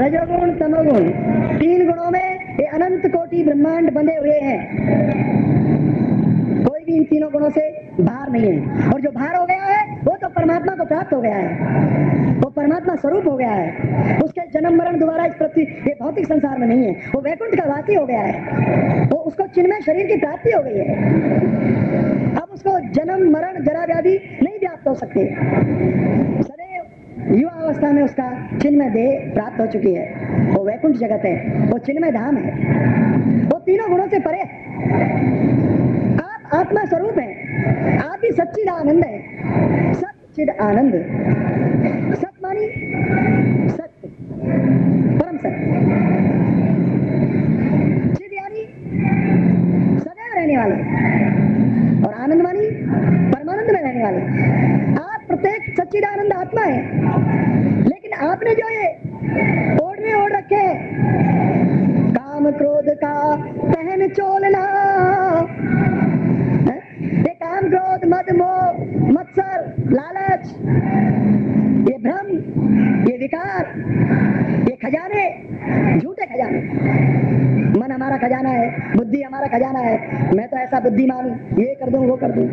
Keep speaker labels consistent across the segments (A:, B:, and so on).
A: रजोगुण तमोगुण तीन गुणों में ये अनंत कोटि ब्रह्मांड बंधे हुए हैं। कोई भी इन तीनों गुणों से बाहर नहीं है। और जो बाहर हो गया है, वो तो परमात्मा को प्राप्त हो गया है। वो परमात्मा स्वरूप हो गया है। उसके जन्म मरण दोबारा इस पृथ्वी, ये भौतिक संसार में नहीं है। वो वैकुंठ का वासी हो गया है। वो उसको चिन्मय शरीर की प्राप्ति हो गई है। अब उसको जन्म, मरण जरा व्याधि नहीं व्याप्त हो सकते। युवा अवस्था में उसका चिन्मय देह प्राप्त हो चुकी है। वो वैकुंठ जगत है। वो चिन्मय धाम है। वो तीनों गुणों से परे आप आत्मा स्वरूप है। आप ही सच्चिद आनंद है। सच्चिद आनंद। सत मानी सत्य परम सत्य सदैव रहने वाले। और आनंद मानी परमानंद में रहने वाले। प्रत्येक सच्चिदानंद आत्मा है। लेकिन आपने जो ये ओढ़ने ओढ़ रखे काम क्रोध का पहन चोलना ये काम क्रोध, मद मोह, मत्सर, लालच, ये भ्रम, ये विकार, ये खजाने, झूठे खजाने। मन हमारा खजाना है, बुद्धि हमारा खजाना है। मैं तो ऐसा बुद्धिमान, ये कर दूँ, वो कर दूँ।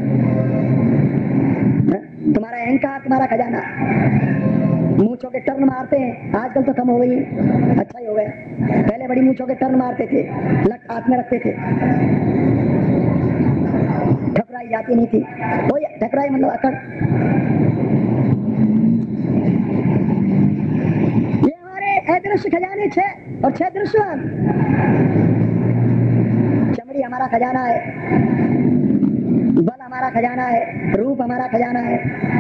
A: हैं? तुम्हारा अहंकार, तुम्हारा खजाना। मूछों के टर्न मारते हैं। आजकल तो कम हो गई। अच्छा ही हो गया पहले बड़ी मूछों के टर्न मारते थे। लट हाथ में रखते थे। ठकराई जाती नहीं थी। वो ठकराई मतलब अकड़। ये हमारे अदृश्य खजाने छह और छह दृश्यवान। चमड़ी हमारा खजाना है। बल हमारा खजाना है, रूप हमारा खजाना है।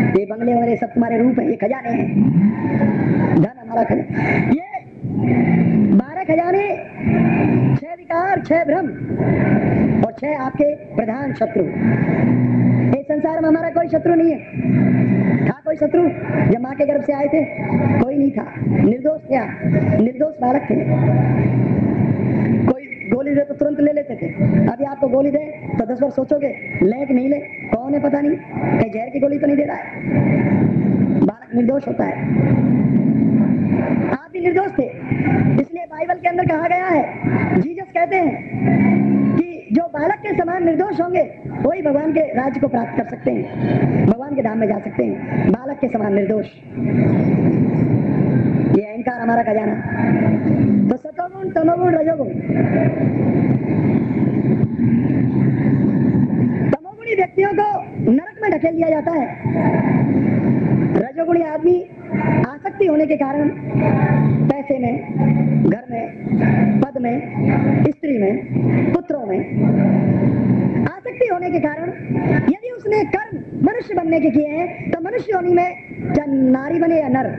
A: ये बंगले वगैरह सब तुम्हारे रूप है, ये खजाने हैं। धन हमारा खजाना ये बारह खजाने, छह विकार, छह भ्रम और छह आपके प्रधान शत्रु। इस संसार में हमारा कोई शत्रु नहीं है। था कोई शत्रु? जब माँ के गर्भ से आए थे, कोई नहीं था। निर्दोष थे निर्दोष बालक थे। गोली दे तो तुरंत ले लेते थे। अभी आपको गोली दे तो दस बार सोचोगे, ले कि नहीं ले? कौन है पता नहीं। कहीं जहर की गोली तो नहीं दे रहा है। बालक निर्दोष होता है। आप भी निर्दोष थे। इसलिए बाइबल के अंदर कहा गया है, जीजस कहते हैं कि जो बालक के समान निर्दोष होंगे, वही भगवान के राज्य को प्राप्त कर सकते हैं। भगवान के धाम में जा सकते हैं। बालक के समान निर्दोष। ये अहंकार हमारा खजाना तो सतोगुण तमोगुण रजोगुण तमोगुणी व्यक्तियों को नरक में ढकेल दिया जाता है रजोगुणी आदमी आसक्ति होने के कारण पैसे में, घर में, पद में, स्त्री में, पुत्रों में आसक्ति होने के कारण यदि उसने कर्म मनुष्य बनने के किए हैं तो मनुष्य योनि में चाहे नारी बने या नर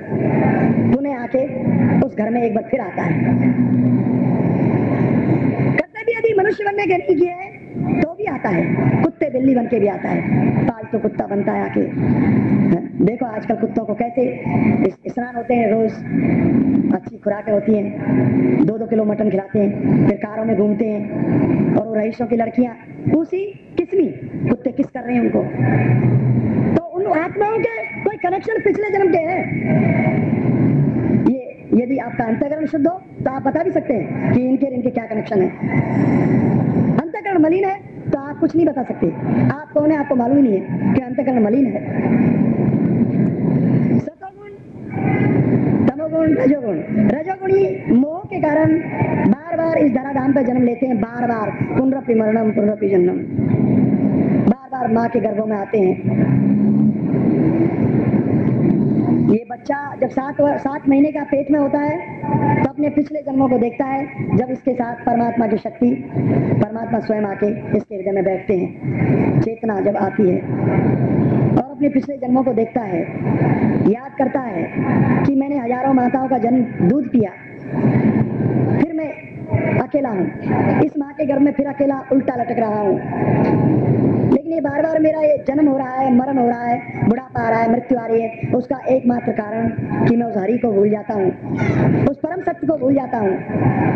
A: पुनः आके उस घर में एक बार फिर आता है। कर्तव्य यदि मनुष्य बनने के नहीं किए हैं तो भी आता है। कुत्ते बिल्ली बन के भी आता है। पालतू तो कुत्ता बनता है आके। देखो आजकल कुत्तों को कैसे स्नान होते हैं रोज। अच्छी खुराकें होती हैं। दो दो किलो मटन खिलाते हैं। फिर कारों में घूमते हैं। और वो रईसों की लड़कियाँ, उसी किसमी कुत्ते किस कर रहे हैं उनको? तो उन आत्माओं के कोई कनेक्शन पिछले जन्म के हैं। यदि आपका अंतकरण शुद्ध हो तो आप बता भी सकते हैं कि इनके इनके क्या कनेक्शन है। अंतकरण मलिन है तो आप कुछ नहीं बता सकते। आप कौन है, आपको मालूम ही नहीं है कि अंतकरण मलिन है। तमोगुण, रजोगुण। रजोगुणी मोह के कारण बार बार इस धराधाम पर जन्म लेते हैं बार बार पुनरपि मरणम, पुनरपि जन्म बार बार माँ के गर्भों में आते हैं। ये बच्चा जब सात सात महीने का पेट में होता है तो अपने पिछले जन्मों को देखता है, जब इसके साथ परमात्मा की शक्ति, परमात्मा स्वयं आके इसके हृदय में बैठते हैं। चेतना जब आती है, और अपने पिछले जन्मों को देखता है, याद करता है कि मैंने हज़ारों माताओं का जन्म दूध पिया। फिर मैं अकेला हूँ। इस माँ के गर्भ में फिर अकेला उल्टा लटक रहा हूँ। लेकिन ये बार बार मेरा ये जन्म हो रहा है, मरण हो रहा है, बुढ़ापा आ रहा है, मृत्यु आ रही है, उसका एकमात्र कारण कि मैं उस हरि को भूल जाता हूँ। उस परम सत्य को भूल जाता हूँ।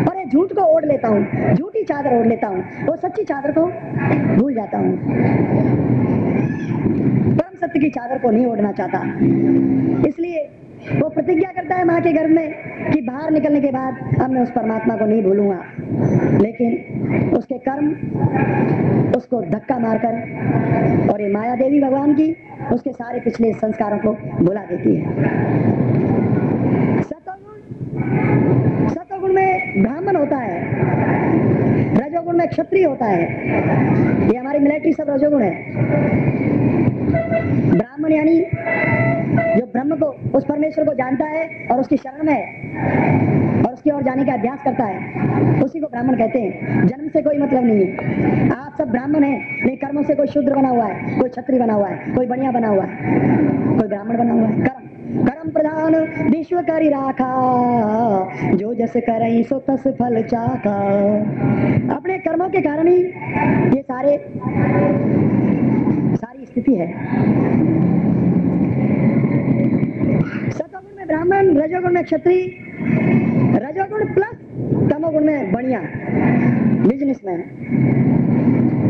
A: और ये झूठ को ओढ़ लेता हूँ, झूठी चादर ओढ़ लेता हूँ, वो सच्ची चादर को भूल जाता हूँ। परम सत्य की चादर को नहीं ओढ़ना चाहता। इसलिए वो प्रतिज्ञा करता है माँ के गर्भ में कि बाहर निकलने के बाद अब मैं उस परमात्मा को नहीं भूलूँगा। लेकिन उसके कर्म, उसको धक्का मारकर और ये माया देवी भगवान की उसके सारे पिछले संस्कारों को भुला देती है। सतोगुण में ब्राह्मण होता है, रजोगुण में क्षत्रिय होता है। ये हमारी मिलिट्री सब रजोगुण है। ब्राह्मण यानी जो ब्रह्म को, उस परमेश्वर को जानता है और उसकी शरण में है और उसकी ओर जाने का अभ्यास करता है। उसी को ब्राह्मण कहते हैं। जन्म से कोई मतलब नहीं है। आप सब ब्राह्मण हैं लेकिन कर्मों से कोई शूद्र बना हुआ है, कोई छत्री बना हुआ है, कोई बढ़िया बना हुआ है, कोई ब्राह्मण बना हुआ है। कर्म कर्म प्रधान विश्व करी राखा, जो जस तस फल चाखा। अपने कर्मों के कारण ही ये सारी स्थिति है। सतोगुण में ब्राह्मण, रजोगुण में क्षत्रिय, रजोगुण प्लस तमोगुण में बढ़िया बिजनेसमैन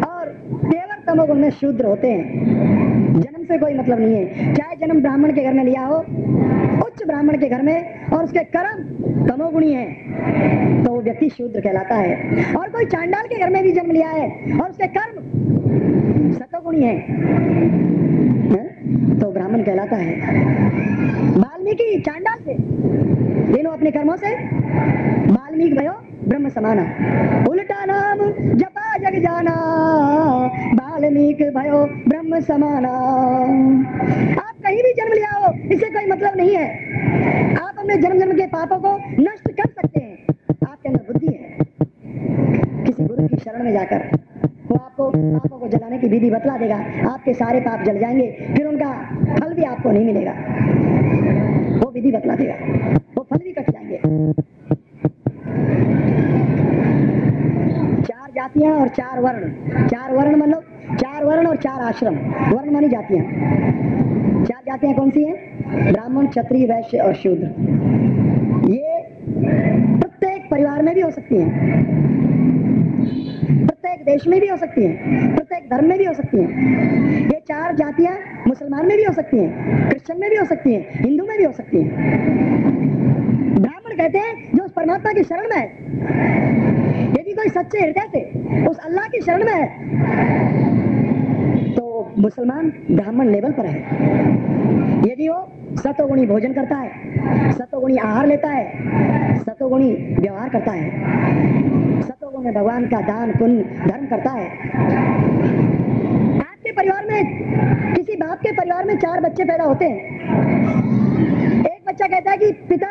A: और तेवर तमोगुण में शूद्र होते हैं। जन्म से कोई मतलब नहीं है। चाहे जन्म ब्राह्मण के घर में लिया हो, उच्च ब्राह्मण के घर में और उसके कर्म तमोगुणी है तो वो व्यक्ति शूद्र कहलाता है। और कोई चांडाल के घर में भी जन्म लिया है और उसके कर्म सतोगुणी है हैं? तो ब्राह्मण कहलाता है। वाल्मीकि चांडाल से। तीनों अपने कर्मों से। वाल्मीकि भयो, ब्रह्म समाना। उल्टा नाम जपा जग जाना। वाल्मीकि भयो, ब्रह्म समाना। आप कहीं भी जन्म लिया हो इससे कोई मतलब नहीं है। आप अपने जन्म जन्म के पापों को नष्ट कर सकते हैं। आपके अंदर बुद्धि है। किसी गुरु की शरण में जाकर आपको पापों को जलाने की विधि बतला देगा। आपके सारे पाप जल जाएँगे, फिर उनका फल भी आपको नहीं मिलेगा। वो विधि बतला देगा। वो फल भी कट जाएँगे। चार जातियाँ और चार वर्ण। चार वर्ण मतलब चार वर्ण और चार आश्रम। वर्ण मानी जातियाँ। चार जातियाँ कौन सी हैं? ब्राह्मण, क्षत्रिय, वैश्य और शूद्र। ये प्रत्येक परिवार में भी हो सकती हैं। प्रत्येक देश में भी हो सकती हैं, प्रत्येक धर्म में भी हो सकती हैं। ये चार जातियाँ मुसलमान में भी हो सकती हैं, क्रिश्चियन में भी हो सकती हैं, हिंदू में भी हो सकती हैं। ब्राह्मण कहते हैं, जो उस परमात्मा की शरण में है। यदि कोई सच्चे हृदय से उस अल्लाह की शरण में है मुसलमान ब्राह्मण लेवल पर है। यदि वो सतोगुणी भोजन करता है, सतोगुणी आहार लेता है, सतोगुणी व्यवहार करता है, सतोगुण में भगवान का दान, पुण्य, धर्म करता है, आपके परिवार में, किसी बाप के परिवार में चार बच्चे पैदा होते हैं। एक बच्चा कहता है कि, पिता,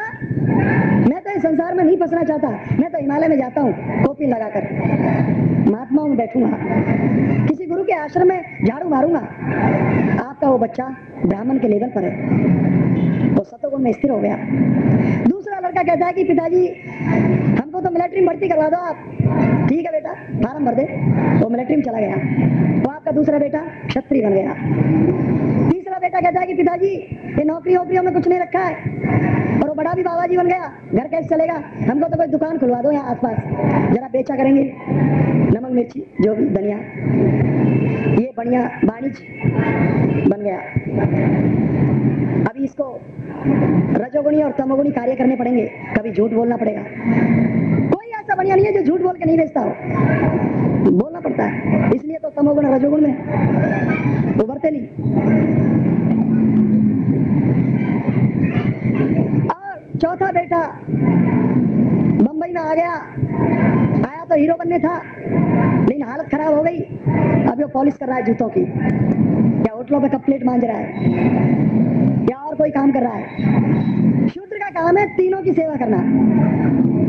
A: मैं तो इस संसार में नहीं फंसना चाहता। मैं तो हिमालय में जाता हूँ कॉपी लगाकर। महात्माओं में बैठूँगा। किसी गुरु के आश्रम में झाड़ू मारूँगा। आपका वो बच्चा ब्राह्मण के लेवल पर है। वो सतोगुण में स्थिर हो गया। दूसरा लड़का कहता है कि, पिताजी, हमको तो मिलिट्री में भर्ती करवा दो आप। ठीक है बेटा, फार्म भर दे। वो मिलिट्री में चला गया। वो आपका दूसरा बेटा क्षत्रिय बन गया। बेटा कहता है कि पिताजी, ये नौकरी वोकरियों में कुछ नहीं रखा है। और वो बड़ा भी बाबा जी बन गया। घर कैसे चलेगा? हमको तो कोई दुकान खुलवा दो यहाँ आसपास। जरा बेचा करेंगे। नमक, मिर्ची, जो भी, धनिया। ये बढ़िया वाणिज्य बन गया। अभी इसको रजोगुणी और तमोगुणी कार्य करने पड़ेंगे। कभी झूठ बोलना पड़ेगा। ऐसा बढ़िया नहीं है, जो झूठ बोल के नहीं बेचता हो। बोलना पड़ता है। इसलिए तो तमोगुण रजोगुण में। उभरते नहीं। और चौथा बेटा बंबई में आ गया। आया तो हीरो बनने था, लेकिन हालत खराब हो गई। अब वो पॉलिश कर रहा है जूतों की। या होटलों पे कप प्लेट मांझ रहा है। या और कोई काम कर रहा है। शूद्र का काम है तीनों की सेवा करना।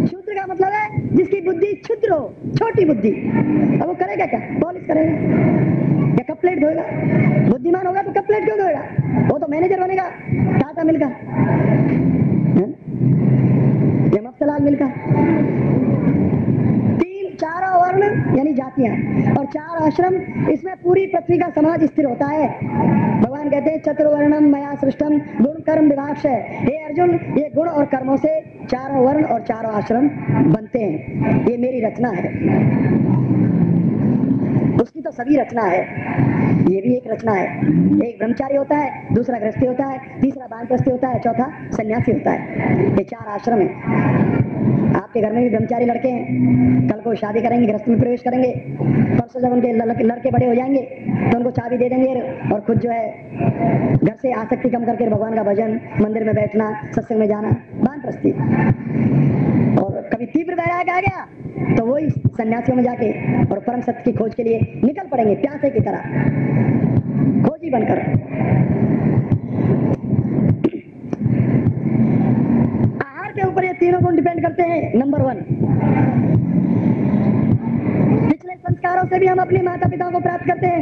A: शूद्र का मतलब है जिसकी बुद्धि क्षुद्र हो, छोटी बुद्धि। अब वो करेगा क्या? पॉलिश करेगा। क्या कप प्लेट धोएगा? बुद्धिमान होगा तो कप प्लेट क्यों धोएगा? वो तो मैनेजर बनेगा, टाटा मिल का? मिल का तीन चारों वर्ण, यानी जातियाँ। और चार आश्रम, इसमें पूरी पृथ्वी का समाज स्थिर होता है। भगवान कहते हैं, चतुर्वर्णम मया सृष्टम, गुण कर्म विभाष है। हे अर्जुन, ये गुण और कर्मों से चारों वर्ण और चारों आश्रम बनते हैं। ये मेरी रचना है। उसकी तो सभी रचना है। ये भी एक रचना है। एक ब्रह्मचारी होता है, दूसरा गृहस्थी होता है, तीसरा बानप्रस्थी होता है, चौथा सन्यासी होता है। ये चार आश्रम है। आपके घर में भी ब्रह्मचारी लड़के हैं। कल को शादी करेंगे, गृहस्थ में प्रवेश करेंगे। परसों जब उनके लड़के बड़े हो जाएँगे तो उनको चाबी दे देंगे और खुद जो है घर से आसक्ति कम करके भगवान का भजन, मंदिर में बैठना, सत्संग में जाना बानप्रस्थी और कभी तीव्र वैराग आ गया। तो वही सन्यासियों में जाके और परम सत्य की खोज के लिए निकल पड़ेंगे प्यासे की तरह। खोजी बनकर। आहार के ऊपर ये तीनों गुण डिपेंड करते हैं। नंबर वन पिछले संस्कारों से भी हम अपने माता पिता को प्राप्त करते हैं।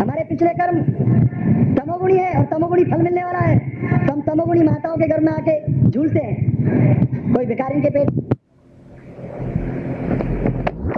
A: हमारे पिछले कर्म तमोगुणी है और तमोगुणी फल मिलने वाला है। तो हम तमोगुणी माताओं के घर में आके झूलते हैं। कोई भिखारी के पेट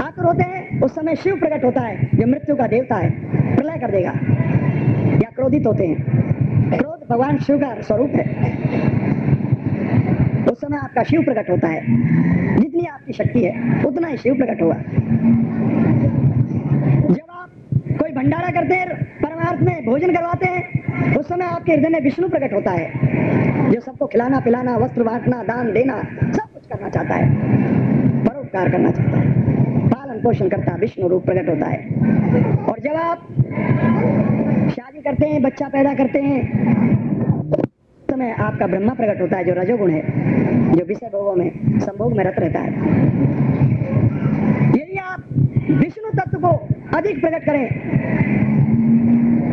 A: आतुर होते हैं, उस समय शिव प्रकट होता है, जो मृत्यु का देवता है, प्रलय कर देगा। या क्रोधित होते हैं। क्रोध भगवान शिव का स्वरूप है। उस समय आपका शिव प्रकट होता है। जितनी आपकी शक्ति है, उतना ही शिव प्रकट होगा। जब आप कोई भंडारा करते हैं, परमार्थ में भोजन करवाते हैं, उस समय आपके हृदय में विष्णु प्रकट होता है, जो सबको खिलाना, पिलाना, वस्त्र बांटना, दान देना, सब कुछ करना चाहता है। परोपकार करना चाहता है। पोषण करता, विष्णु रूप प्रकट होता है। और जब आप शादी करते हैं, बच्चा पैदा करते हैं, उस समय आपका ब्रह्मा प्रकट होता है, जो रजोगुण है, जो विषय भोगों में, संभोग में रत रहता है। यदि आप विष्णु तत्व को अधिक प्रकट करें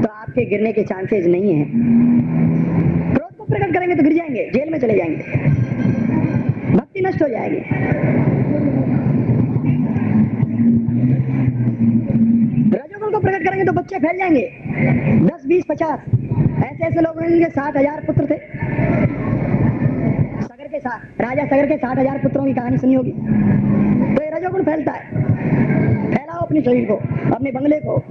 A: तो आपके गिरने के चांसेस नहीं है। क्रोध को प्रकट करेंगे तो गिर जाएँगे, जेल में चले जाएँगे। भक्ति नष्ट हो जाएगी। रजोगुण को प्रकट करेंगे तो बच्चे फैल जाएँगे। दस, बीस, पचास। ऐसे ऐसे लोग मिलेंगे साठ हज़ार पुत्र थे। सगर के साथ, राजा सगर के साठ हज़ार पुत्रों की कहानी सुनी होगी। तो ये रजोगुण फैलता है। फैलाओ अपने शरीर को, अपने बंगले को?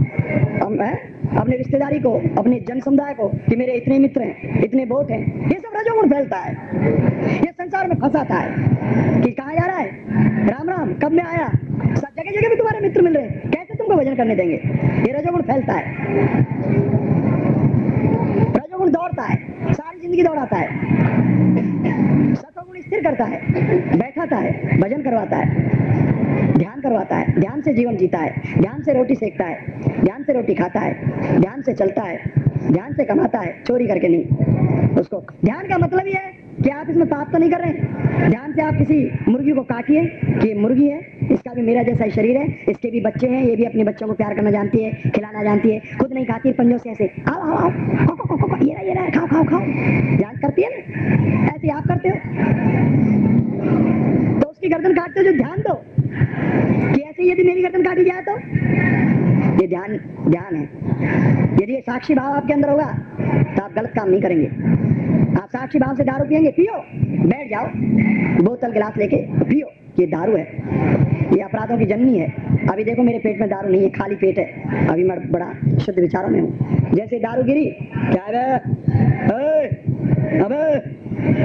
A: अपने रिश्तेदारी को, अपने जन समुदाय को कि मेरे इतने मित्र हैं, इतने वोट हैं। ये सब रजोगुण फैलता है। ये संसार में फंसाता है कि कहा जा रहा है? राम राम, कब में आया? जगह जगह भी तुम्हारे मित्र मिल रहे हैं। कैसे तुमको भजन करने देंगे? ये रजोगुण फैलता है। रजोगुण दौड़ता है। सारी ज़िंदगी दौड़ाता है। सतोगुण स्थिर करता है। बैठाता है। भजन करवाता है। ध्यान करवाता है। ध्यान से जीवन जीता है। ध्यान से रोटी सेकता है। ध्यान से रोटी खाता है। ध्यान से चलता है। ध्यान से कमाता है। चोरी करके नहीं। उसको ध्यान का मतलब ये है कि आप इसमें पाप तो नहीं कर रहे ध्यान से आप किसी मुर्गी को काटिए, कि मुर्गी है, इसका भी मेरा जैसा शरीर है, इसके भी बच्चे हैं, ये भी अपने बच्चों को प्यार करना जानती है, खिलाना जानती है, खुद नहीं खाती है पंजों से ऐसे, आओ आओ आओ ये रहा ये रहा, खाओ खाओ खाओ, जान करती है ना, ऐसे आप करते हो? तो उसकी गर्दन काटते हो जो ध्यान दो, कि ऐसे यदि मेरी गर्दन काटी जाए तो? ये ध्यान ध्यान है। यदि ये साक्षी भाव आपके अंदर होगा तो आप गलत काम नहीं करेंगे। आप साक्षी भाव से दारू पियेंगे, पियो। बैठ जाओ। बोतल गिलास लेके, पियो। ये दारू है। ये अपराधों की जननी है। अभी देखो मेरे पेट में दारू नहीं है, खाली पेट है। अभी मैं बड़ा शुद्ध विचारों में हूँ। जैसे दारू गिरी, क्या अबे।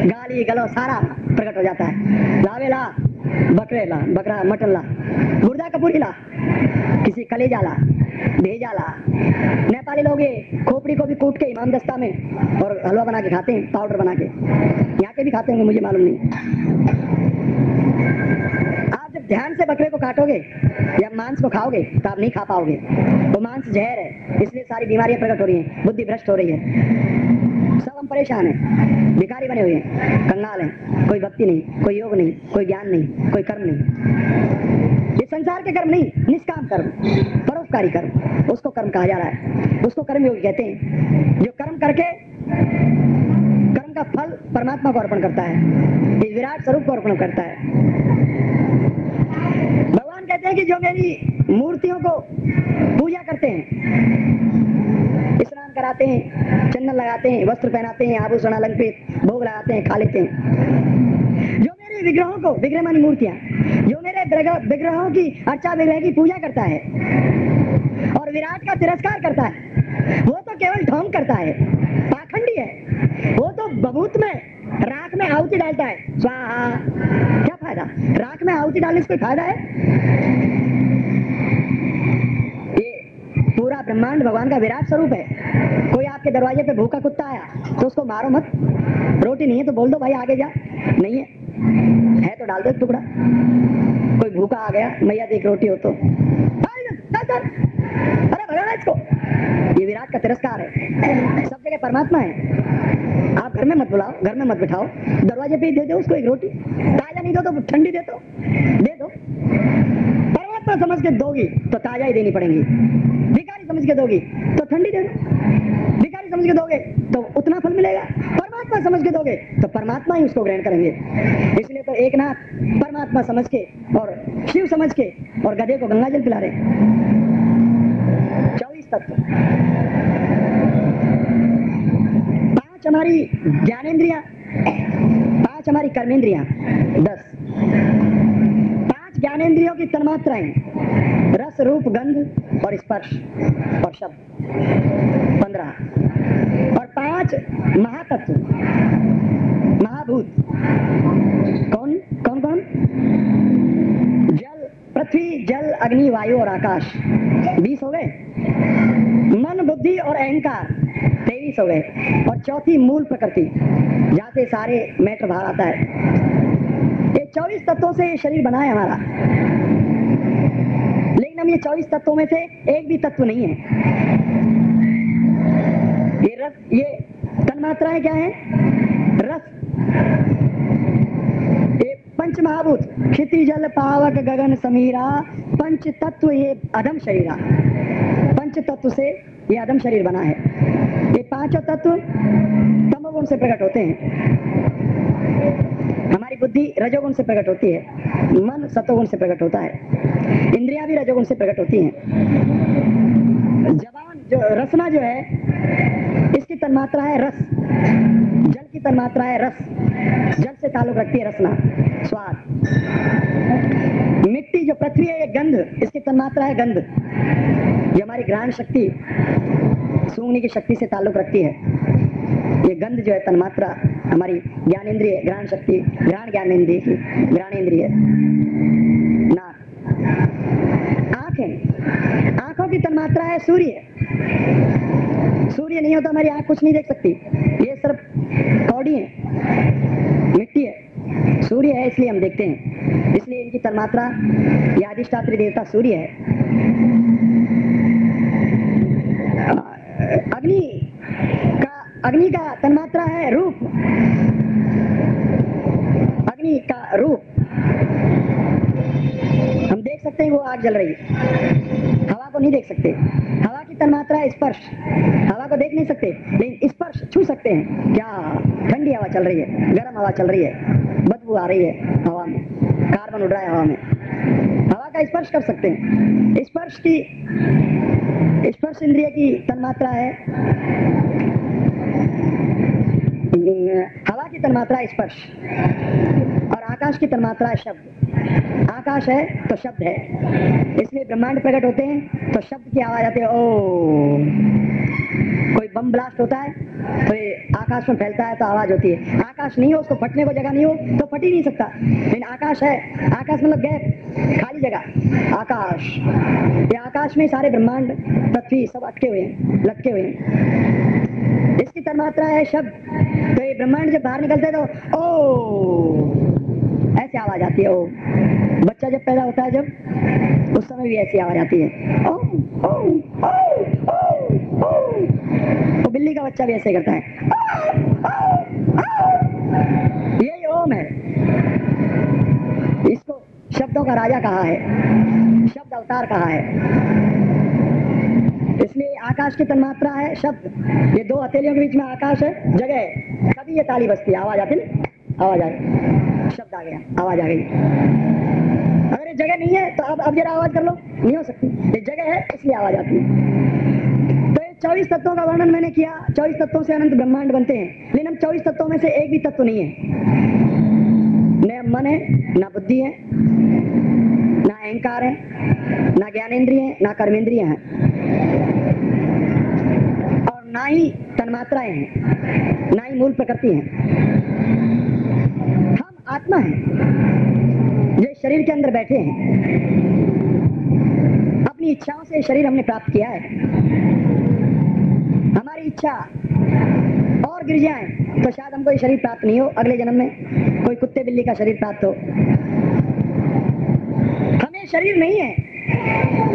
A: गाली गलो सारा प्रकट हो जाता है। लावे ला बकरे ला बकरा मटन ला गुर्दा कपूरी ला किसी कलेजा ला भेजा ला नेपाली लोग खोपड़ी को भी कूट के इमाम दस्ता में और हलवा बना के खाते हैं, पाउडर बना के यहाँ के भी खाते होंगे, मुझे मालूम नहीं। आप जब ध्यान से बकरे को काटोगे या मांस को खाओगे तो आप नहीं खा पाओगे। वो तो मांस जहर है, इसलिए सारी बीमारियाँ प्रकट हो रही हैं, बुद्धि भ्रष्ट हो रही है। सब हम परेशान हैं। भिखारी बने हुए हैं। कंगाल हैं। कोई भक्ति नहीं, कोई योग नहीं, कोई ज्ञान नहीं, कोई कर्म नहीं। ये संसार के कर्म नहीं, निष्काम कर्म, परोपकारी कर्म। उसको कर्म कहा जा रहा है। उसको कर्म योगी कहते हैं। जो कर्म करके, कर्म का फल परमात्मा को अर्पण करता है विराट स्वरूप को अर्पण करता है। भगवान कहते हैं कि जो मेरी मूर्तियों को पूजा करते हैं लगाते हैं चंदन लगाते हैं, वस्त्र पहनाते हैं, आभूषण अलंकृत, भोग लगाते हैं, खा लेते हैं। जो मेरे विग्रहों को विग्रह मानी मूर्तियाँ, जो मेरे विग्रहों की अर्चा विग्रह की पूजा करता है और विराट का तिरस्कार करता है, वो तो केवल ढोंग करता है, पाखंडी है, वो तो बबूत में, राख में आहुति डालता है। स्वाहा, क्या फ़ायदा? राख में आहुति डालने से कोई फ़ायदा है? पूरा ब्रह्मांड भगवान का विराट स्वरूप है। कोई आपके दरवाजे पे भूखा कुत्ता आया तो उसको मारो मत। रोटी नहीं है तो बोल दो भाई आगे जा। नहीं है। है तो डाल दो टुकड़ा। कोई भूखा आ गया मैया देख रोटी हो तो। "भाई, चल, चल। अरे भगाना इसको। ये विराट का तिरस्कार है। सब जगह परमात्मा है। आप घर में मत बुलाओ घर में मत बिठाओ। दरवाजे पे दे दो उसको एक रोटी। ताज़ा नहीं दो तो ठंडी दे दो। दे दो। परमात्मा समझ के दोगी तो ताज़ा ही देनी पड़ेगी। भिखारी समझ के दोगी तो ठंडी दे दो। भिखारी समझ के दोगे तो उतना फल मिलेगा। परमात्मा समझ के दोगे तो परमात्मा ही उसको ग्रहण करेंगे। इसलिए तो एक नाथ परमात्मा समझ के और शिव समझ के और गधे को गंगा जल पिला रहे चौबीस तत्व। पाँच हमारी ज्ञानेन्द्रिया पाँच हमारी कर्मेंद्रिया, दस। ज्ञानेंद्रियों की तन्मात्राएँ, रस, रूप, गंध और स्पर्श और शब्द। पंद्रह। और पाँच, महातत्व। महाभूत। कौन? कौन कौन? जल, पृथ्वी, जल, अग्नि, वायु और आकाश। बीस हो गए? मन, बुद्धि और अहंकार। तेईस हो गए। और चौथी मूल प्रकृति, जहाँ से सारे मैटर बाहर आता है। चौबीस तत्वों से ये शरीर बना है हमारा। लेकिन हम ये चौबीस तत्वों में से एक भी तत्व नहीं है। ये रस, ये तन्मात्राएँ क्या है? रस। ये पंच महाभूत क्षिति, जल, पावक, गगन, समीरा, पंच तत्व ये अधम शरीरा। पंच तत्व से ये अधम शरीर बना है। ये पाँचों तत्व तमोगुण से प्रकट होते हैं। हमारी बुद्धि रजोगुण से प्रकट होती है, मन सतोगुण से प्रकट होता है, इंद्रिया भी रजोगुण से प्रकट होती हैं। जबान जो, रसना जो है, इसकी तन्मात्रा है रस, जल की तन्मात्रा है रस, जल से ताल्लुक रखती है रसना, स्वाद। मिट्टी जो पृथ्वी है, ये गंध, इसकी तन्मात्रा है गंध, ये हमारी ग्रहण शक्ति, सूंघने की शक्ति से ताल्लुक रखती है। ये गंध जो है तन्मात्रा हमारी ज्ञान इंद्रिय ग्रहण शक्ति, ग्रहण ज्ञान इंद्रिय की ग्रहण इंद्रिय नाक आँखें। आँखों की तन्मात्रा है सूर्य। सूर्य नहीं होता, हमारी आँख कुछ नहीं देख सकती। ये सिर्फ़ कौड़ी है, मिट्टी है। सूर्य है, इसलिए हम देखते हैं। इसलिए इनकी तन्मात्रा, या देवता सूर्य है। अग्नि का अग्नि का तन्मात्रा है रूप। अग्नि का रूप। हम देख सकते हैं वो आग जल रही है। हवा को नहीं देख सकते। हवा की तन्मात्रा है स्पर्श। हवा को देख नहीं सकते, लेकिन स्पर्श छू सकते हैं। क्या ठंडी हवा चल रही है, गर्म हवा चल रही है, बदबू आ रही है हवा में, कार्बन उड़ रहा है हवा में। हवा का स्पर्श कर सकते हैं। स्पर्श की, स्पर्श इंद्रिय की तन्मात्रा है। हवा की तन्मात्रा स्पर्श और आकाश की तन्मात्रा शब्द। आकाश है तो शब्द है। इसलिए ब्रह्मांड प्रकट होते हैं तो शब्द की आवाज़ आती है, ओ, कोई बम ब्लास्ट होता है तो ये आकाश में फैलता है तो आवाज़ होती है। आकाश नहीं हो, उसको फटने को जगह नहीं हो तो फट ही नहीं सकता। लेकिन आकाश है, आकाश मतलब गैप खाली जगह। आकाश, ये आकाश में सारे ब्रह्मांड पृथ्वी सब अटके हुए हैं, लटके हुए हैं। इसकी तन्मात्रा है शब्द। तो ये ब्रह्मांड जब बाहर निकलते तो ओ! ऐसे आवाज़ आती है, ओ! बच्चा जब पैदा होता है जब, उस समय भी ऐसी आवाज़ आती है, ओ! ओ! ओ! ओ! ओ! तो बिल्ली का बच्चा भी ऐसे करता है यही ओम है। इसको शब्दों का राजा कहा है, शब्द अवतार कहा है। इसलिए आकाश की तन्मात्रा है, शब्द। ये दो हथेलियों के बीच में आकाश है, जगह है। कभी ये ताली बजती है। आवाज़ आती ना? आवाज़ आई शब्द आ गया। आवाज़ आ गई। अगर ये जगह नहीं है तो अब अब जरा आवाज़ कर लो। नहीं हो सकती। ये जगह है, इसलिए आवाज़ आती है। तो ये चौबीस तत्वों का वर्णन मैंने किया। चौबीस तत्वों से अनंत ब्रह्मांड बनते हैं। लेकिन हम चौबीस तत्वों में से एक भी तत्व नहीं है। न मन है, ना बुद्धि है। ना अहंकार है, ना ज्ञानेन्द्रिय है, ना कर्मेंद्रिय है। और ना ही तन्मात्राएँ हैं, ना ही मूल प्रकृति है। हम आत्मा हैं, जो शरीर के अंदर बैठे हैं। अपनी इच्छाओं से शरीर हमने प्राप्त किया है। हमारी इच्छा और गिर जाए तो शायद हमको ये शरीर प्राप्त नहीं हो। अगले जन्म में कोई कुत्ते बिल्ली का शरीर प्राप्त हो। हमें शरीर नहीं है।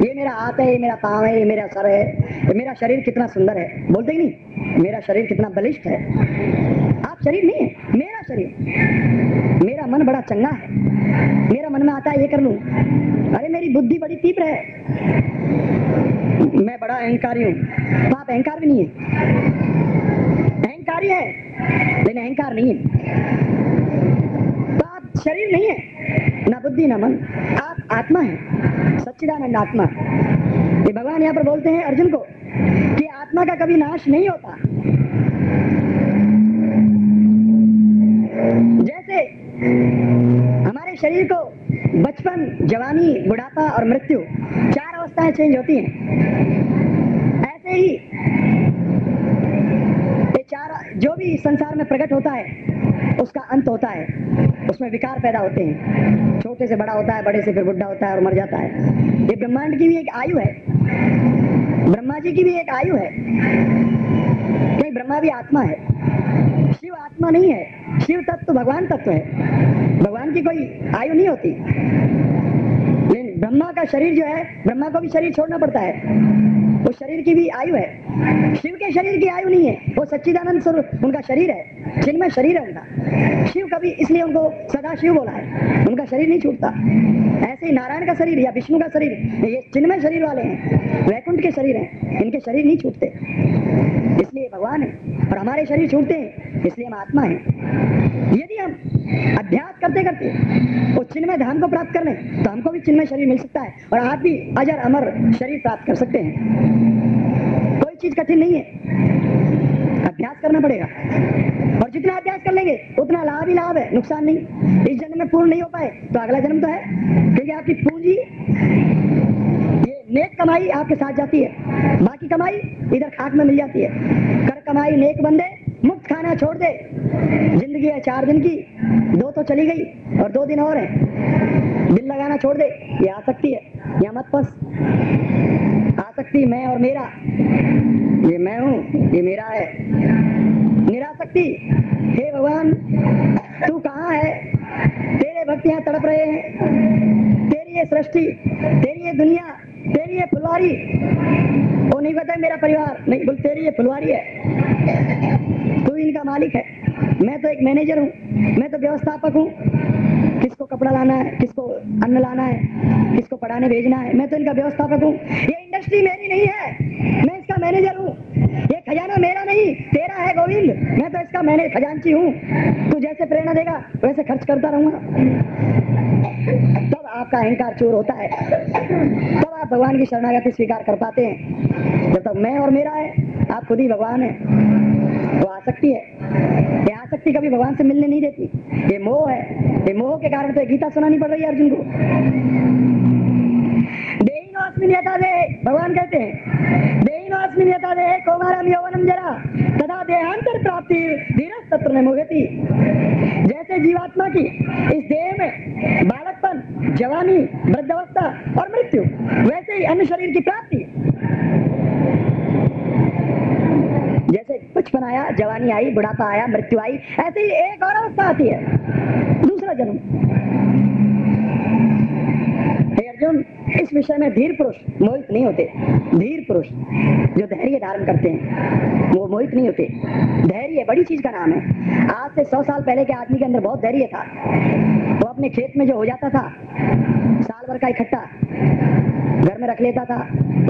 A: ये मेरा हाथ है, ये मेरा पाँव है, ये मेरा सर है। ये मेरा शरीर कितना सुंदर है। बोलते ही नहीं, मेरा शरीर कितना बलिष्ठ है। आप शरीर नहीं है, मेरा शरीर। मेरा मन बड़ा चंगा है। मेरा मन में आता है, ये कर लूँ। अरे मेरी बुद्धि बड़ी तीव्र है। मैं बड़ा अहंकारी हूँ। तो आप अहंकार भी नहीं है। अहंकारी है, लेकिन अहंकार नहीं है। तो आप शरीर नहीं है, ना बुद्धि, ना मन। आप आत्मा है, सच्चिदानंद आत्मा। ये भगवान यहाँ पर बोलते हैं अर्जुन को कि आत्मा का कभी नाश नहीं होता। जैसे हमारे शरीर को बचपन, जवानी, बुढ़ापा और मृत्यु चार अवस्थाएँ चेंज होती हैं। ऐसे ही ये चार, जो भी संसार में प्रकट होता है उसका अंत होता है। उसमें विकार पैदा होते हैं। छोटे से बड़ा होता है, बड़े से फिर बुढ़ा होता है और मर जाता है। ये ब्रह्मांड की भी एक आयु है। ब्रह्मा जी की भी एक आयु है। क्योंकि ब्रह्मा भी आत्मा है। शिव आत्मा नहीं है। शिव तत्व भगवान तत्व है। भगवान की कोई आयु नहीं होती। लेकिन ब्रह्मा का शरीर जो है, ब्रह्मा को भी शरीर छोड़ना पड़ता है। उस शरीर की भी आयु है। शिव के शरीर की आयु नहीं है। वो सच्चिदानंद स्वरूप, उनका शरीर है। चिन्मय शरीर है उनका। शिव कभी इसलिए उनको सदा शिव बोला है। उनका शरीर नहीं छूटता। ऐसे ही नारायण का शरीर या विष्णु का शरीर, ये चिन्मय शरीर वाले हैं, वैकुंठ के शरीर हैं, इनके शरीर नहीं छूटते। इसलिए भगवान है और हमारे शरीर छूटते हैं, इसलिए हम आत्मा हैं। यदि हम अभ्यास करते करते वो चिन्मय धाम को प्राप्त कर लें तो हमको भी चिन्मय शरीर मिल सकता है और आप भी अजर अमर शरीर प्राप्त कर सकते हैं। कोई चीज़ कठिन नहीं है। अभ्यास करना पड़ेगा। और जितना अभ्यास कर लेंगे, उतना लाभ ही लाभ है, नुकसान नहीं। इस जन्म में पूर्ण नहीं हो पाए तो अगला जन्म तो है। क्योंकि आपकी पूंजी, ये नेक कमाई आपके साथ जाती है। बाकी कमाई इधर खाक में मिल जाती है। कर कमाई नेक बंदे, मुफ़्त खाना छोड़ दे। ज़िंदगी है चार दिन की, दो तो चली गई, और दो दिन और है। दिल लगाना छोड़ दे, ये आ सकती है, या मत फंस। सकती मैं और मेरा। ये मैं हूँ, ये मेरा है। निराशक्ति हे भगवान, तू कहाँ है? तेरे भक्त यहाँ तड़प रहे हैं। तेरी ये सृष्टि, तेरी ये दुनिया, तेरी ये फुलवारी। वो नहीं है मेरा परिवार, नहीं, बोल, तेरी ये फुलवारी है। तू इनका मालिक है। मैं तो एक मैनेजर हूँ, मैं तो व्यवस्थापक हूँ। किसको कपड़ा लाना है किसको अन्न लाना है किसको पढ़ाने भेजना है, मैं तो इनका व्यवस्थापक हूँ। ये इंडस्ट्री मेरी नहीं है। मैं इसका मैनेजर हूँ। ये खजाना मेरा नहीं, तेरा है गोविंद। मैं तो इसका मैंने खजांची हूँ। तू जैसे प्रेरणा देगा, वैसे खर्च करता रहूँगा। तब आपका अहंकार चोर होता है। तब आप भगवान की शरणागति स्वीकार कर पाते हैं। जब तक मैं और मेरा है, आप खुद ही भगवान है। वो आसक्ति है। ये आसक्ति कभी भगवान से मिलने नहीं देती। ये मोह है। ये मोह के कारण तो गीता सुनानी पड़ रही है अर्जुन को। भगवान कहते हैं। देहिनोऽस्मिन् यथा देहे कौमारम यौवनम जरा। तथा देहांतर प्राप्ति तत्र न मुहति जैसे जीवात्मा की इस देह में बालकपन, जवानी, वृद्धावस्था और मृत्यु, वैसे ही अन्य शरीर की प्राप्ति। जैसे बचपन आया जवानी आई, बुढ़ापा आया, मृत्यु आई, ऐसे ही एक और अवस्था आती है, दूसरा जन्म। अर्जुन इस विषय में धीर पुरुष, मोहित नहीं होते। धीर पुरुष जो धैर्य धारण करते हैं, वो मोहित नहीं होते। धैर्य बड़ी चीज़ का नाम है। आज से सौ साल पहले के आदमी के अंदर बहुत धैर्य था। वो अपने खेत में जो हो जाता था, साल भर का इकट्ठा घर में रख लेता था।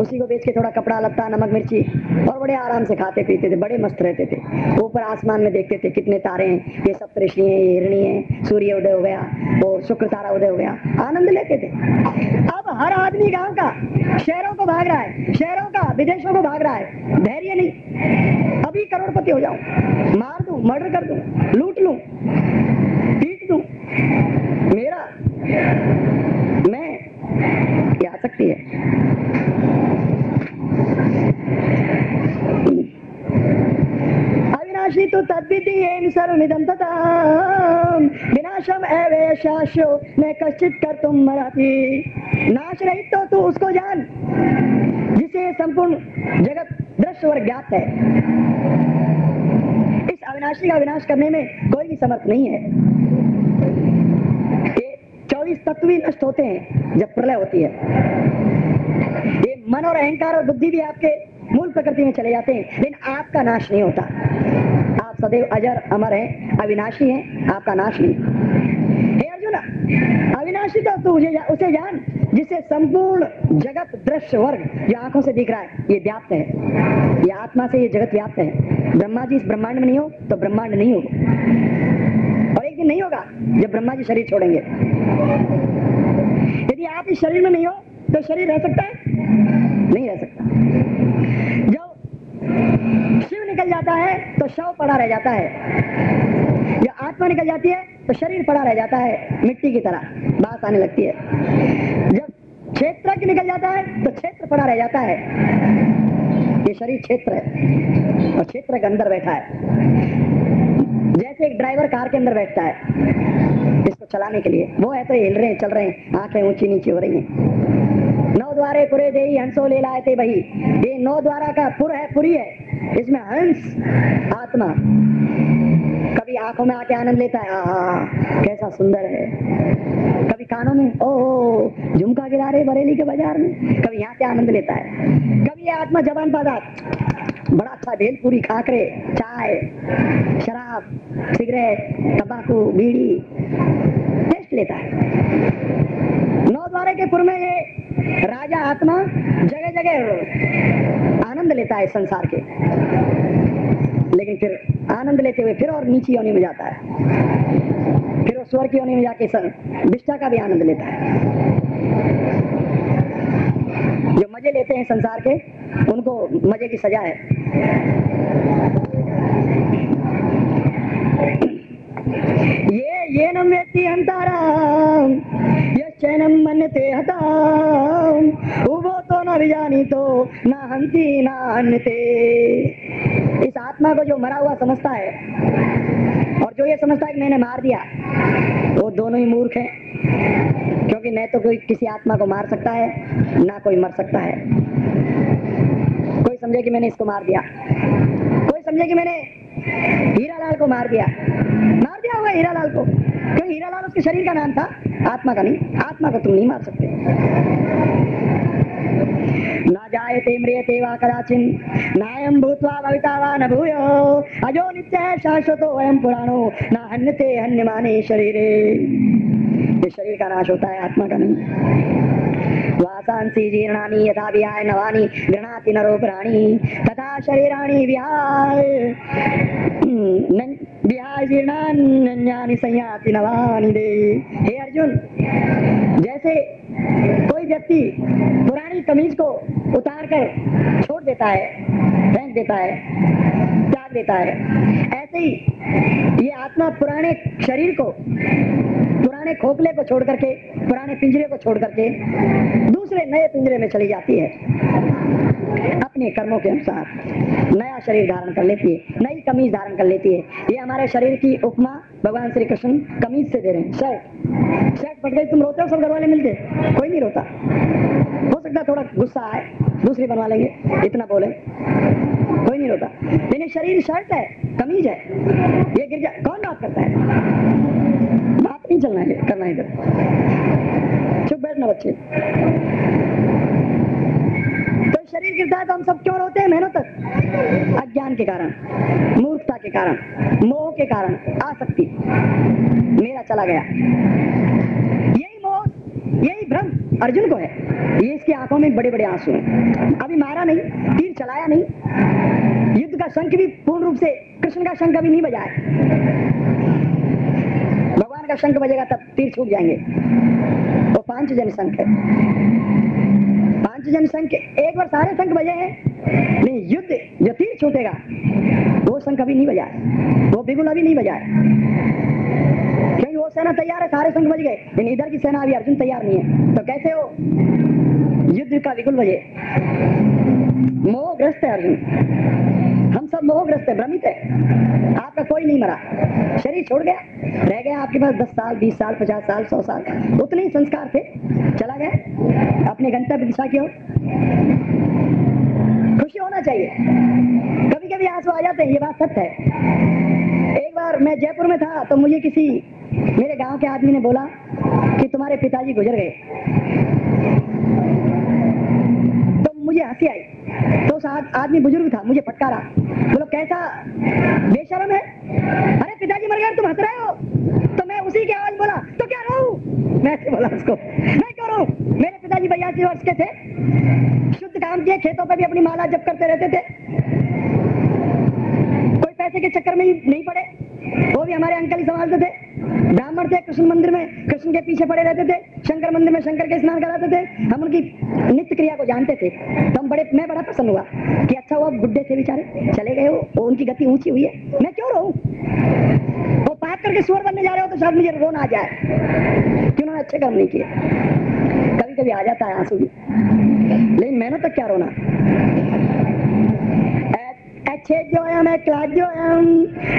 A: उसी को बेच के थोड़ा कपड़ा लत्ता, नमक, मिर्ची और बड़े आराम से खाते पीते थे, बड़े मस्त रहते थे। ऊपर आसमान में देखते थे कितने तारे हैं, ये सप्तऋषि हैं, ये हिरणी है, सूर्य उदय हो गया और शुक्र तारा उदय हो गया। आनंद लेते थे। अब हर आदमी गाँव का शहरों को भाग रहा है, शहरों का विदेशों को भाग रहा है। धैर्य नहीं। अभी करोड़पति हो जाऊँ। मार दू, मर्डर कर दू, लूट लू, पीट दूँ मेरा मैं ये आ सकती है अविनाशी तो तद्विधि विनाशम एवेशाशो न कश्चित कर तुम मराती। नाश रहित तो तू उसको जान, जिसे संपूर्ण जगत दृश्य और ज्ञात है। इस अविनाशी का विनाश करने में कोई भी समर्थ नहीं है। ये चौबीस तत्व ही नष्ट होते हैं, जब प्रलय होती है। ये मन और अहंकार और बुद्धि भी आपके मूल प्रकृति में चले जाते हैं, लेकिन आपका नाश नहीं होता। सदैव अजर अमर हैं अविनाशी हैं आपका नाश नहीं। हे अर्जुन अविनाशी तो तू उसे, जा, उसे जान जिसे संपूर्ण जगत दृश्य वर्ग जो आँखों से दिख रहा है ये व्याप्त है। ये आत्मा से ये जगत व्याप्त है। ब्रह्मा जी इस ब्रह्मांड में नहीं हो तो ब्रह्मांड नहीं होगा। और एक दिन नहीं होगा जब ब्रह्मा जी शरीर छोड़ेंगे। यदि आप इस शरीर में नहीं हो तो शरीर रह सकता है? नहीं रह सकता। जब निकल जाता है तो शव पड़ा रह जाता है। जब आत्मा निकल जाती है तो शरीर पड़ा रह जाता है, मिट्टी की तरह। बात आने लगती है। जब क्षेत्र निकल जाता है तो क्षेत्र पड़ा रह जाता है। ये शरीर क्षेत्र है, और क्षेत्र के अंदर बैठा है। जैसे एक ड्राइवर कार के अंदर बैठता है, इसको चलाने के लिए। वो है तो हिल रहे हैं, चल रहे हैं, आँखें ऊँची नीची हो रही हैं। नौ द्वारे पुरे दे हंसो ले लाए थे वही ये नौ द्वारा का पुर है पुरी है। इसमें हंस आत्मा। कभी आँखों में आके आनंद लेता है। आ, कैसा सुंदर है। कभी कानों में ओ, झुमका गिरा रहे बरेली के बाज़ार में। कभी यहाँ से आनंद लेता है। कभी ये आत्मा जबान पदार्थ बड़ा अच्छा भेलपुरी खाकरे चाय शराब सिगरेट तंबाकू बीड़ी। टेस्ट लेता है। नौ द्वारे के पुर में ये राजा आत्मा जगह जगह आनंद लेता है संसार के। लेकिन फिर आनंद लेते हुए फिर और नीची योनि में जाता है। फिर वो स्वर की योनि में जाके विष्ठा का भी आनंद लेता है। जो मज़े लेते हैं संसार के, उनको मज़े की सजा है। ये ये न ये चैनम मन्यते हताम। उभो तो न विजानी तो न हंती न हन्यते इस आत्मा को जो मरा हुआ समझता है, और जो ये समझता है कि मैंने मार दिया, वो दोनों ही मूर्ख हैं। क्योंकि न तो कोई किसी आत्मा को मार सकता है, ना कोई मर सकता है। कोई समझे कि मैंने इसको मार दिया। कोई समझे कि मैंने हीरालाल को मार दिया। मार दिया होगा हीरालाल को। क्योंकि हीरालाल उसके शरीर का नाम था? आत्मा का नहीं, आत्मा को तुम नहीं मार सकते। न जायते वा कदाचिन नायम भूत्वा भविता वा न भूयो। अजो नित्य शाश्वतो वयम पुराणो, न हन्यते हन्यमाने शरीरे। ये शरीर का नाश होता है, आत्मा का नहीं। वासांसि जीर्णानि यथा विहाय नवानि, गृह्णाति नरो प्राणी, तथा शरीराणि विहाय। हे अर्जुन, जैसे कोई व्यक्ति पुरानी कमीज को उतार कर छोड़ देता है, फेंक देता है त्याग देता है। ऐसे ही ये आत्मा पुराने शरीर को, पुराने खोखले को छोड़ करके, पुराने पिंजरे को छोड़ करके दूसरे नए पिंजरे में चली जाती है। अपने कर्मों के अनुसार नया शरीर धारण कर लेती है, नई कमीज धारण कर लेती है। ये हमारे शरीर की उपमा भगवान श्री कृष्ण कमीज से दे रहे हैं। शर्ट शर्ट पट गई, तुम रोते हो, सब घर वाले मिलके? कोई नहीं रोता। हो सकता थोड़ा गुस्सा आए, दूसरी बनवा लेंगे, इतना बोले, कोई नहीं रोता। लेकिन शरीर शर्ट है, कमीज है, ये गिर जा, कौन बात करता है? बात नहीं चलना है, करना इधर। चुप बैठना बच्चे। तो शरीर गिरता है तो हम सब क्यों रोते हैं? मेहनत। तक अज्ञान के कारण, मूर्खता के कारण, मोह के कारण आसक्ति मेरा चला गया। यही मोह, यही भ्रम अर्जुन को है। ये इसकी आँखों में बड़े बड़े आँसू हैं। अभी मारा नहीं, तीर चलाया नहीं। युद्ध का शंख भी पूर्ण रूप से, कृष्ण का शंख अभी नहीं बजा है। भगवान का शंख बजेगा तब तीर छूट जाएँगे। वो पाँच जन शंख है। पाँच जन शंख एक बार सारे संख बजे हैं। नहीं, युद्ध जो तीर छूटेगा। वो संख अभी नहीं बजा है वो बिगुल अभी नहीं बजा है क्योंकि वो सेना तैयार है, सारे संघ बज गए। लेकिन इधर की सेना अभी अर्जुन तैयार नहीं है। तो कैसे हो? युद्ध का बिगुल बजे। मोह ग्रस्त है अर्जुन। हम सब मोहग्रस्त है भ्रमित है। आपका कोई नहीं मरा। शरीर छोड़ गया। रह गया आपके पास दस साल, बीस साल, पचास साल, सौ साल। उतने ही संस्कार थे। चला गया। अपने गंतव्य दिशा की ओर। खुशी होना चाहिए। कभी कभी आँसू आ जाते हैं, ये बात सत्य है। एक बार मैं जयपुर में था तो मुझे किसी, मेरे गाँव के आदमी ने बोला कि तुम्हारे पिताजी गुजर गए। मुझे हँसी आई। तो आदमी बुज़ुर्ग था, मुझे फटकारा। बोलो, कैसा? बेशरम है? अरे, पिताजी मर गए, तुम हंस रहे हो? तो मैं उसी की आवाज़ बोला तो क्या रहूँ मैं बोला उसको, मैं क्यों रहूँ मेरे पिताजी बयासी वर्ष के थे। शुद्ध काम किए, खेतों पे भी अपनी माला जप करते रहते थे। कोई पैसे के चक्कर में नहीं पड़े। वो भी हमारे अंकल ही संभालते थे। ब्राह्मण थे, कृष्ण मंदिर में, कृष्ण के पीछे पड़े रहते थे, शंकर मंदिर में शंकर के स्नान कराते थे, हम उनकी नित्य क्रिया को जानते थे। तो हम बड़े, मैं बड़ा प्रसन्न हुआ कि अच्छा हुआ, बुढ़े थे बेचारे, चले गए हो उनकी गति ऊँची हुई है। मैं क्यों रहूँ वो पाप करके सुअर बनने जा रहे हो तो शायद मुझे रोना आ जाए। कि उन्होंने अच्छे काम नहीं किए? कभी कभी आ जाता है आँसू भी। लेकिन मैंने तक क्या रोना? अच्छे जो है मैं क्लास जो है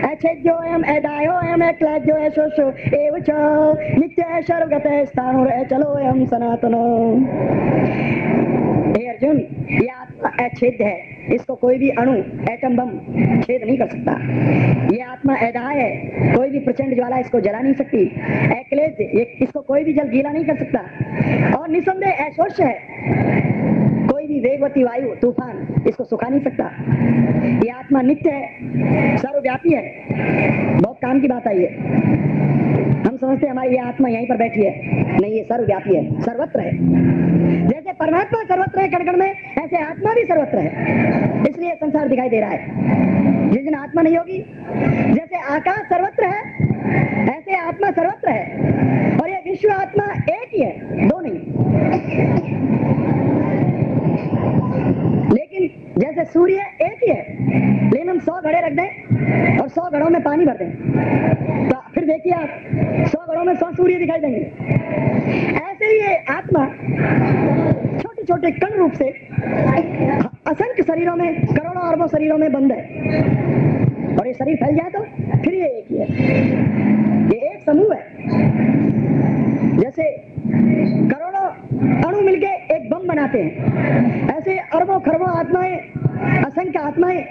A: अच्छे जो है एदायो है मैं क्लास जो है सो सो एव चो नित्य सर्वगत स्थानो रहे चलो हम सनातनो। हे अर्जुन, ये आत्मा अछेद है, इसको कोई भी अणु, एटम बम छेद नहीं कर सकता। ये आत्मा अदाय है, कोई भी प्रचंड ज्वाला इसको जला नहीं सकती, एक्लेज इसको कोई भी जल गीला नहीं कर सकता। और निसंदेह ऐश्वर्य है। भी वेगवती वायु, तूफ़ान, इसको सुखा नहीं सकता। ये आत्मा नित्य है, सर्वव्यापी है। बहुत काम की बात आई है। हम समझते हैं हमारी ये आत्मा यहीं पर बैठी है। नहीं, ये सर्वव्यापी है, सर्वत्र है। जैसे परमात्मा सर्वत्र है कण में, ऐसे आत्मा भी सर्वत्र है। इसलिए संसार दिखाई दे रहा है। जिस दिन आत्मा नहीं होगी, जैसे आकाश सर्वत्र है, ऐसे आत्मा सर्वत्र है। और ये विश्व आत्मा एक ही है, दो नहीं। लेकिन जैसे सूर्य एक ही है, लेकिन हम सौ घड़े रख दें और सौ घड़ों में पानी भर दें। तो फिर देखिए आप, सौ घड़ों में सौ सूर्य दिखाई देंगे। ऐसे ही आत्मा छोटे छोटे कण रूप से असंख्य शरीरों में, करोड़ों अरबों शरीरों में बंद है। और ये शरीर फैल जाए तो फिर ये एक ही है। ये एक समूह है। जैसे करोड़ों अणु मिलके एक बम बनाते हैं। ऐसे अरबों खरबों आत्माएँ, असंख्य आत्माएँ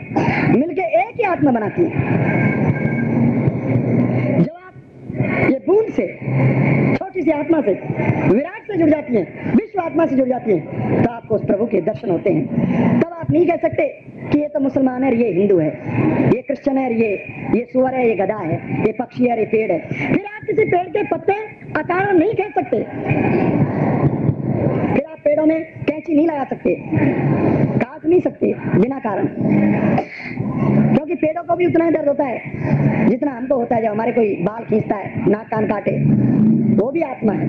A: मिलके एक ही आत्मा बनाती हैं। ये बूंद से, छोटी सी आत्मा से, विराट से जुड़ जाती हैं, विश्व आत्मा से जुड़ जाती हैं। तो आपको उस प्रभु के दर्शन होते हैं। तब आप नहीं कह सकते कि ये तो मुसलमान है ये हिंदू है, ये क्रिश्चियन है ये ये सुअर है, ये गधा है, ये पक्षी है ये पेड़ है। फिर आप किसी पेड़ के पत्ते अकारण नहीं कह सकते। फिर आप पेड़ों में कैंची नहीं लगा सकते। नहीं सकती, बिना कारण। क्योंकि पेड़ों को भी उतना ही दर्द होता है, जितना हमको होता है जब हमारे कोई बाल खींचता है, नाक कान काटे, वो भी आत्मा है,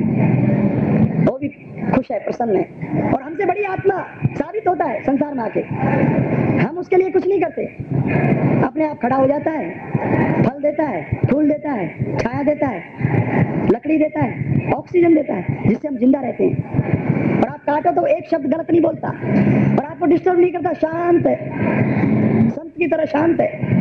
A: वो भी खुश है, प्रसन्न है। और हमसे बड़ी आत्मा साबित होता है संसार में आके। हम उसके लिए कुछ नहीं करते। अपने आप खड़ा हो जाता है, फल देता है, फूल देता है, छाया देता है, लकड़ी देता है, ऑक्सीजन देता है, जिससे हम ज़िंदा रहते हैं। और आप काटो तो एक शब्द गलत नहीं बोलता। और आपको डिस्टर्ब नहीं करता, शांत है। संत की तरह शांत है।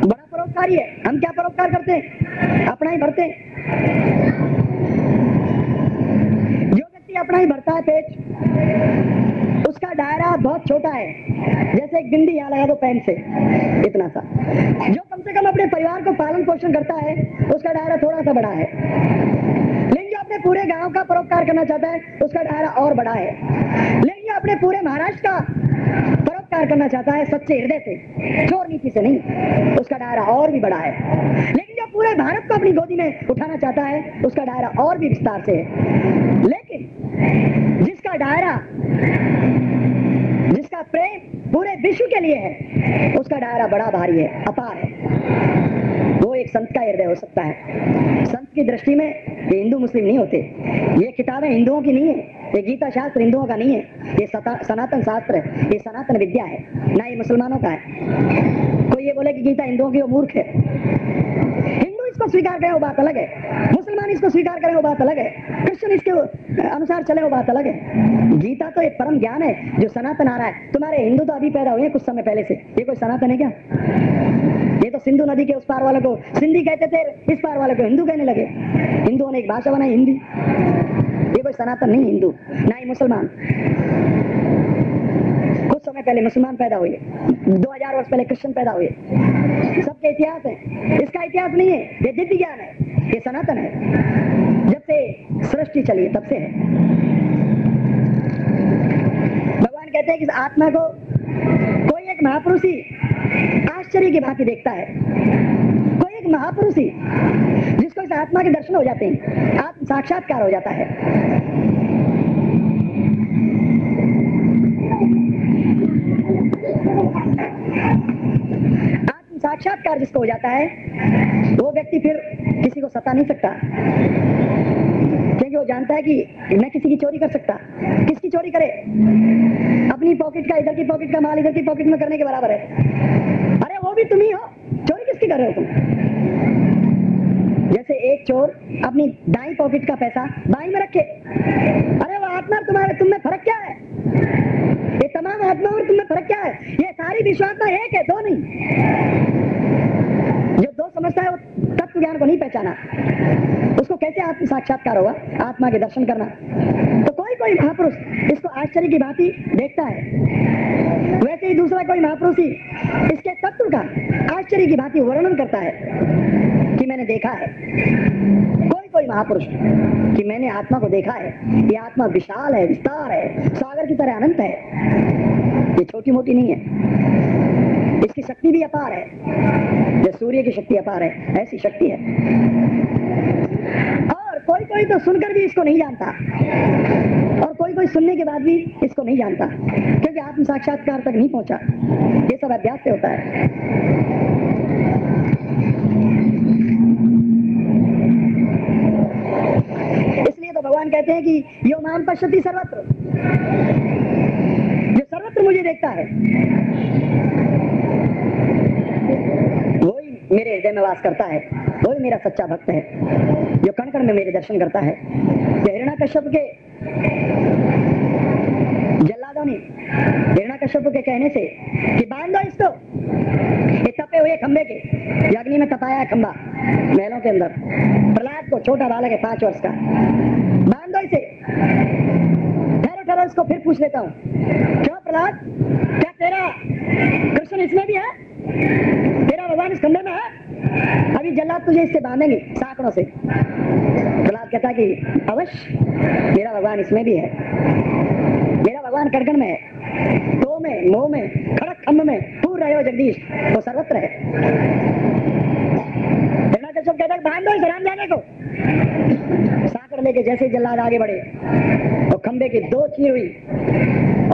A: बड़ा परोपकारी है हम क्या परोपकार करते हैं? अपना ही भरते हैं। जो व्यक्ति अपना ही भरता है पेट, उसका दायरा बहुत छोटा है। जैसे एक बिंदी यहाँ लगा दो पेन से, इतना सा। जो कम से कम अपने परिवार को पालन पोषण करता है, उसका दायरा थोड़ा सा बड़ा है। अपने पूरे गाँव का परोपकार करना चाहता है, उसका दायरा और बड़ा है। लेकिन अपने पूरे महाराष्ट्र का परोपकार करना चाहता है सच्चे हृदय से, चोर नीति से नहीं, उसका दायरा और भी बड़ा है। लेकिन जो पूरे भारत को अपनी गोदी में उठाना चाहता है, उसका दायरा और भी विस्तार से है। लेकिन जिसका दायरा जिसका प्रेम पूरे विश्व के लिए है, उसका दायरा बड़ा भारी है, अपार है। वो एक संत का हृदय हो सकता है। संत की दृष्टि में ये हिंदू मुस्लिम नहीं होते। ये किताबें हिंदुओं की नहीं है, ये गीता शास्त्र हिंदुओं का नहीं है। ये सनातन शास्त्र है, ये सनातन विद्या है, ना ये मुसलमानों का है। कोई ये बोले कि गीता हिंदुओं की वो मूर्ख है? इसको स्वीकार करें, वो बात अलग है। मुसलमान इसको स्वीकार करें, वो बात अलग है। क्रिश्चियन इसके अनुसार चले, वो बात अलग है। गीता तो एक परम ज्ञान है, जो सनातन आ रहा है। तुम्हारे हिंदू तो अभी पैदा हुए कुछ समय पहले से। ये कोई सनातन है क्या? ये तो सिंधु नदी के उस पार वालों को, सिंधी कहते थे, इस पार वालों को हिंदू कहने लगे। हिंदुओं ने एक भाषा बनाई, हिंदी। ये कोई सनातन नहीं, हिंदू, ना ही मुसलमान। पहले मुसलमान पैदा हुए। 2000 वर्ष पहले क्रिश्चियन पैदा हुए। सबके इतिहास है। इसका इतिहास नहीं है, ये दिव्य ज्ञान है, ये सनातन है। जब से सृष्टि चली तब से है। भगवान कहते हैं कि आत्मा को कोई एक महापुरुष ही आश्चर्य की भांति देखता है। कोई एक महापुरुष ही जिसको इस आत्मा के दर्शन हो जाते हैं, आत्म साक्षात्कार हो जाता है। साक्षात्कार जिसको हो जाता है, वो व्यक्ति फिर किसी को सता नहीं सकता। क्योंकि वो जानता है कि मैं किसी की चोरी कर सकता। किसकी चोरी करे? अपनी पॉकेट का, इधर की पॉकेट का माल, इधर की पॉकेट में करने के बराबर है। अरे, वो भी तुम ही हो। चोरी किसकी कर रहे हो तुम? जैसे एक चोर अपनी दाई पॉकेट का पैसा बाई में रखे। अरे, वो आत्मा तुम्हारे, तुम में फ़र्क क्या है? तमाम आत्माओं और तुम में फ़र्क क्या है? ये सारी विश्वात्मा एक है, दो नहीं। जो दो समझता है वो तत्व ज्ञान को नहीं पहचाना। उसको कैसे आत्म साक्षात्कार होगा? आत्मा के दर्शन करना। तो कोई कोई महापुरुष इसको आश्चर्य की भांति देखता है। वैसे ही दूसरा कोई महापुरुष ही इसके तत्व का आश्चर्य की भांति वर्णन करता है कि मैंने देखा है। कोई कोई महापुरुष कि मैंने आत्मा को देखा है। ये आत्मा विशाल है, विस्तार है, सागर की तरह अनंत है। ये छोटी मोटी नहीं है। इसकी शक्ति भी अपार है। जो सूर्य की शक्ति अपार है। ऐसी शक्ति है। और कोई कोई तो सुनकर भी इसको नहीं जानता। और कोई कोई सुनने के बाद भी इसको नहीं जानता। क्योंकि आत्म साक्षात्कार तक नहीं पहुँचा। ये सब अभ्यास से होता है। इसलिए तो भगवान कहते हैं कि यो माम पश्यति सर्वत्र। सर्वत्र मुझे देखता है। वही मेरे हृदय में वास करता है। वही मेरा सच्चा भक्त है। जो कण कण में मेरे दर्शन करता है। हिरणा कश्यप के जल्लादों ने हिरणा कश्यप के कहने से कि, बाँध दो इसको। ये तपे हुए खंबे के अग्नि में तपाया है खंबा महलों के अंदर। प्रहलाद को छोटा बालक है, पाँच वर्ष का। बाँध दो इसे। ठहरो इसको फिर पूछ लेता हूँ। क्यों प्रहलाद? क्या तेरा कृष्ण इसमें भी है? तेरा भगवान इस खंबे में है? अभी जल्लाद तुझे इससे बांधेंगे, साकड़ों से। प्रहलाद कहता कि अवश्य, मेरा भगवान इसमें भी है। मेरा भगवान कड़कन में है। तो में, मोह में, खड़क खम्भ में पूर रहे हो जगदीश वो सर्वत्र है। हिरण्यकश्यप कहता बाँध दो इस राम जाने को। साकड़ लेके जैसे जल्लाद आगे बढ़े तो खंबे की दो चीर हुई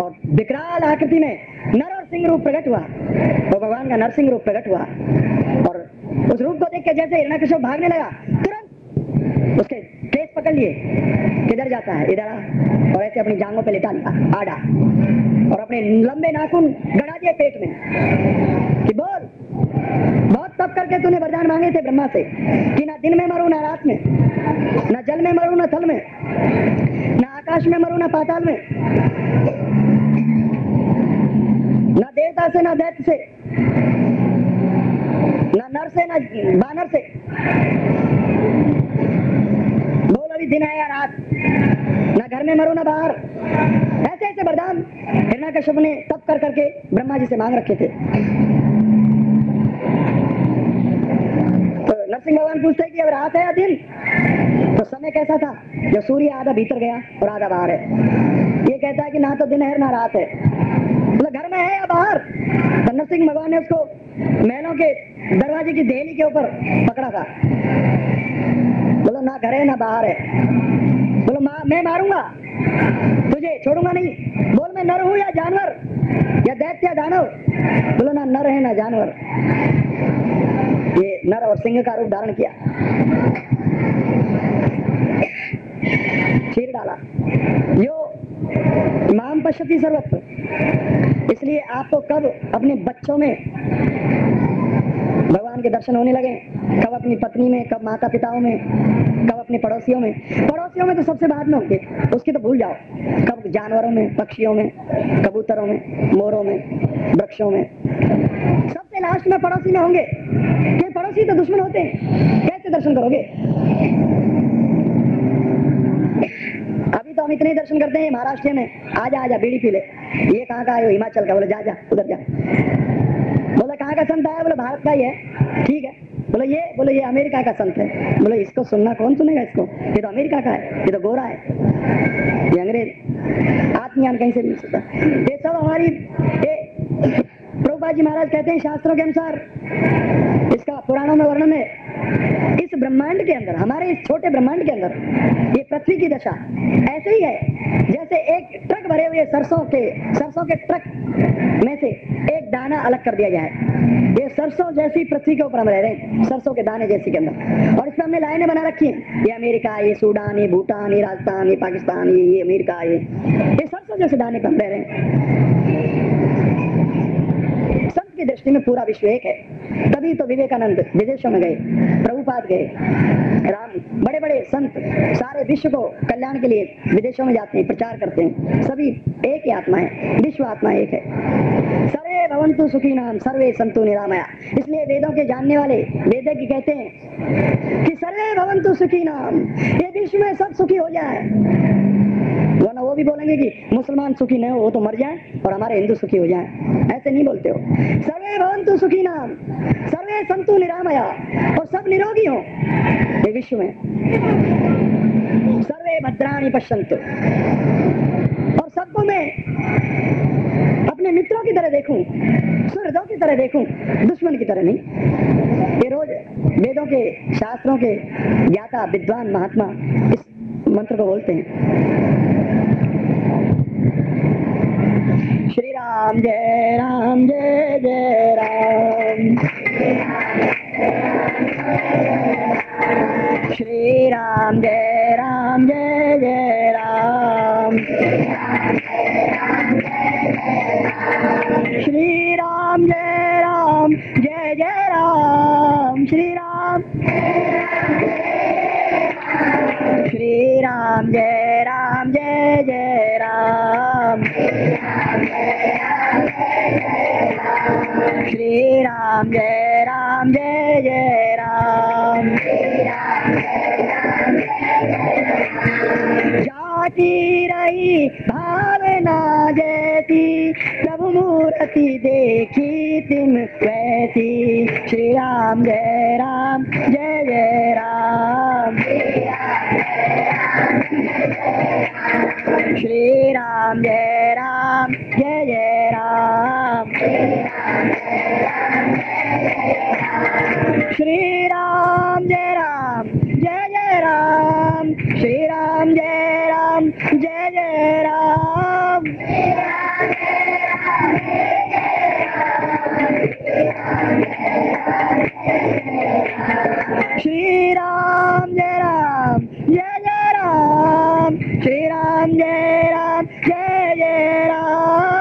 A: और विकराल आकृति में नर और सिंह रूप प्रकट हुआ। वो भगवान का नरसिंह रूप प्रकट हुआ और उस रूप को देख के जैसे हिरण्यकश्यप भागने लगा, तुरंत उसके केस पकड़ लिए, किधर जाता है? इधर और ऐसे अपनी जांगों पे लिटा लिया आड़ा और अपने लंबे नाखून गड़ा दिए पेट में कि बोल बहुत तप करके तूने वरदान मांगे थे ब्रह्मा से, कि ना दिन में मरू, ना रात में, ना जल में मरू, ना थल में, ना आकाश में मरू, ना पाताल में, ना देवता से, ना दैत्य से, ना नर से, ना बानर से। बोल अभी दिन है या रात। ना घर में मरो, ना बाहर। ऐसे ऐसे वरदान हिरण्यकश्यप ने तप कर करके ब्रह्मा जी से मांग रखे थे। तो नरसिंह भगवान पूछते कि अब रात है या दिन? तो समय कैसा था? जो सूर्य आधा भीतर गया और आधा बाहर है। ये कहता है कि ना तो दिन है, ना रात है। मतलब घर में है या बाहर? तो नरसिंह भगवान ने उसको महलों के दरवाजे की देहली के ऊपर पकड़ा था। बोलो, ना घर है, ना बाहर है। बोलो मा, मैं मारूँगा। तुझे छोड़ूँगा नहीं। बोल मैं नर हूँ या जानवर? या दैत्य या दानव? बोलो ना नर है ना जानवर। ये नर और सिंह का रूप धारण किया। चीर डाला यो इमाम पश्यति सर्वत्र। इसलिए आपको कब अपने बच्चों में भगवान के दर्शन होने लगे। कब अपनी पत्नी में, कब माता पिताओं में, कब अपने पड़ोसियों में। पड़ोसियों में तो सबसे बाद में होंगे। उसकी तो भूल जाओ। कब जानवरों में, पक्षियों में, कबूतरों में, मोरों में, वृक्षों में। सबसे लास्ट में पड़ोसी में होंगे। कि पड़ोसी तो दुश्मन होते हैं। कैसे दर्शन करोगे? अभी तो हम इतने दर्शन करते हैं महाराष्ट्र में। आजा आजा, बीड़ी पी ले। ये कहाँ का वो? हिमाचल का। बोले, जा जा, उधर जा। बोले, कहाँ का संत आया? बोले, भारत का ही है। ठीक है। बोले, ये बोले, ये अमेरिका का संत है। बोले, इसको सुनना कौन सुनेगा इसको? ये तो अमेरिका का है। ये तो गोरा है। ये अंग्रेज़। आत्मज्ञान कहीं से नहीं सकता ये सब हमारी प्रभुपा जी महाराज कहते हैं शास्त्रों के अनुसार, इसका पुराणों में वर्णन है इस ब्रह्मांड के अंदर, हमारे इस छोटे ब्रह्मांड के अंदर, ये पृथ्वी की दशा, ऐसे ही है, जैसे एक ट्रक भरे हुए सरसों के सरसों के ट्रक में से एक दाना अलग कर दिया जाए ये सरसों जैसी पृथ्वी के ऊपर हम रह रहे हैं, सरसों के दाने जैसी के अंदर। और इसमें हमने लाइनें बना रखी हैं, ये अमेरिका, ये सूडान, ये भूटान, ये राजस्थान, ये पाकिस्तान, ये ये अमेरिका, ये ये सरसों जैसे दाने पर हम रह रहे हैं। की दृष्टि में पूरा विश्व एक है। तभी तो विवेकानंद विदेशों में गए, प्रभुपाद गए। राम बड़े बड़े संत, सारे विश्व को कल्याण के लिए विदेशों में जाते हैं, प्रचार करते हैं। सभी एक ही आत्मा है, विश्व आत्मा एक है। सर्वे भवंतु सुखी नाम सर्वे संतु निरामया। इसलिए वेदों के जानने वाले, वेदज्ञ कहते हैं कि सर्वे भवंतु सुखी नाम ये विश्व में सब सुखी हो जाए। वो भी बोलेंगे कि मुसलमान सुखी नहीं हो, वो तो मर जाए और हमारे हिंदू सुखी हो जाए। ऐसे नहीं बोलते हो। सर्वे भवंतु सुखी नाम सर्वे संतु निरामया, और सब निरोगी हो। ये विश्व में। सर्वे भद्राणी पश्यंतु और सबको मैं अपने मित्रों की तरह देखूँ, सुहृदों की तरह देखूँ, दुश्मन की तरह नहीं। ये रोज वेदों के, शास्त्रों के ज्ञाता, विद्वान महात्मा इस मंत्र को बोलते हैं। श्री राम जय राम जय जय राम श्री राम जय राम जय जय राम श्री राम जय राम जय जय राम श्री राम श्री राम जय राम जय जय राम श्री राम जय राम जय जय राम। जाती रही, भावना जैसी, प्रभु मूर्ति देखी तुम वैसी। श्री राम जय राम जय जय Ram. Shri Ram Jai Ram Jai Jai Ram Shri Ram Jai Ram Jai Jai Ram Shri Ram Jai Ram Jai Jai Ram Shri Ram Jai Ram Ram, Shri Ram, Jai Ram, Jai Jai Ram.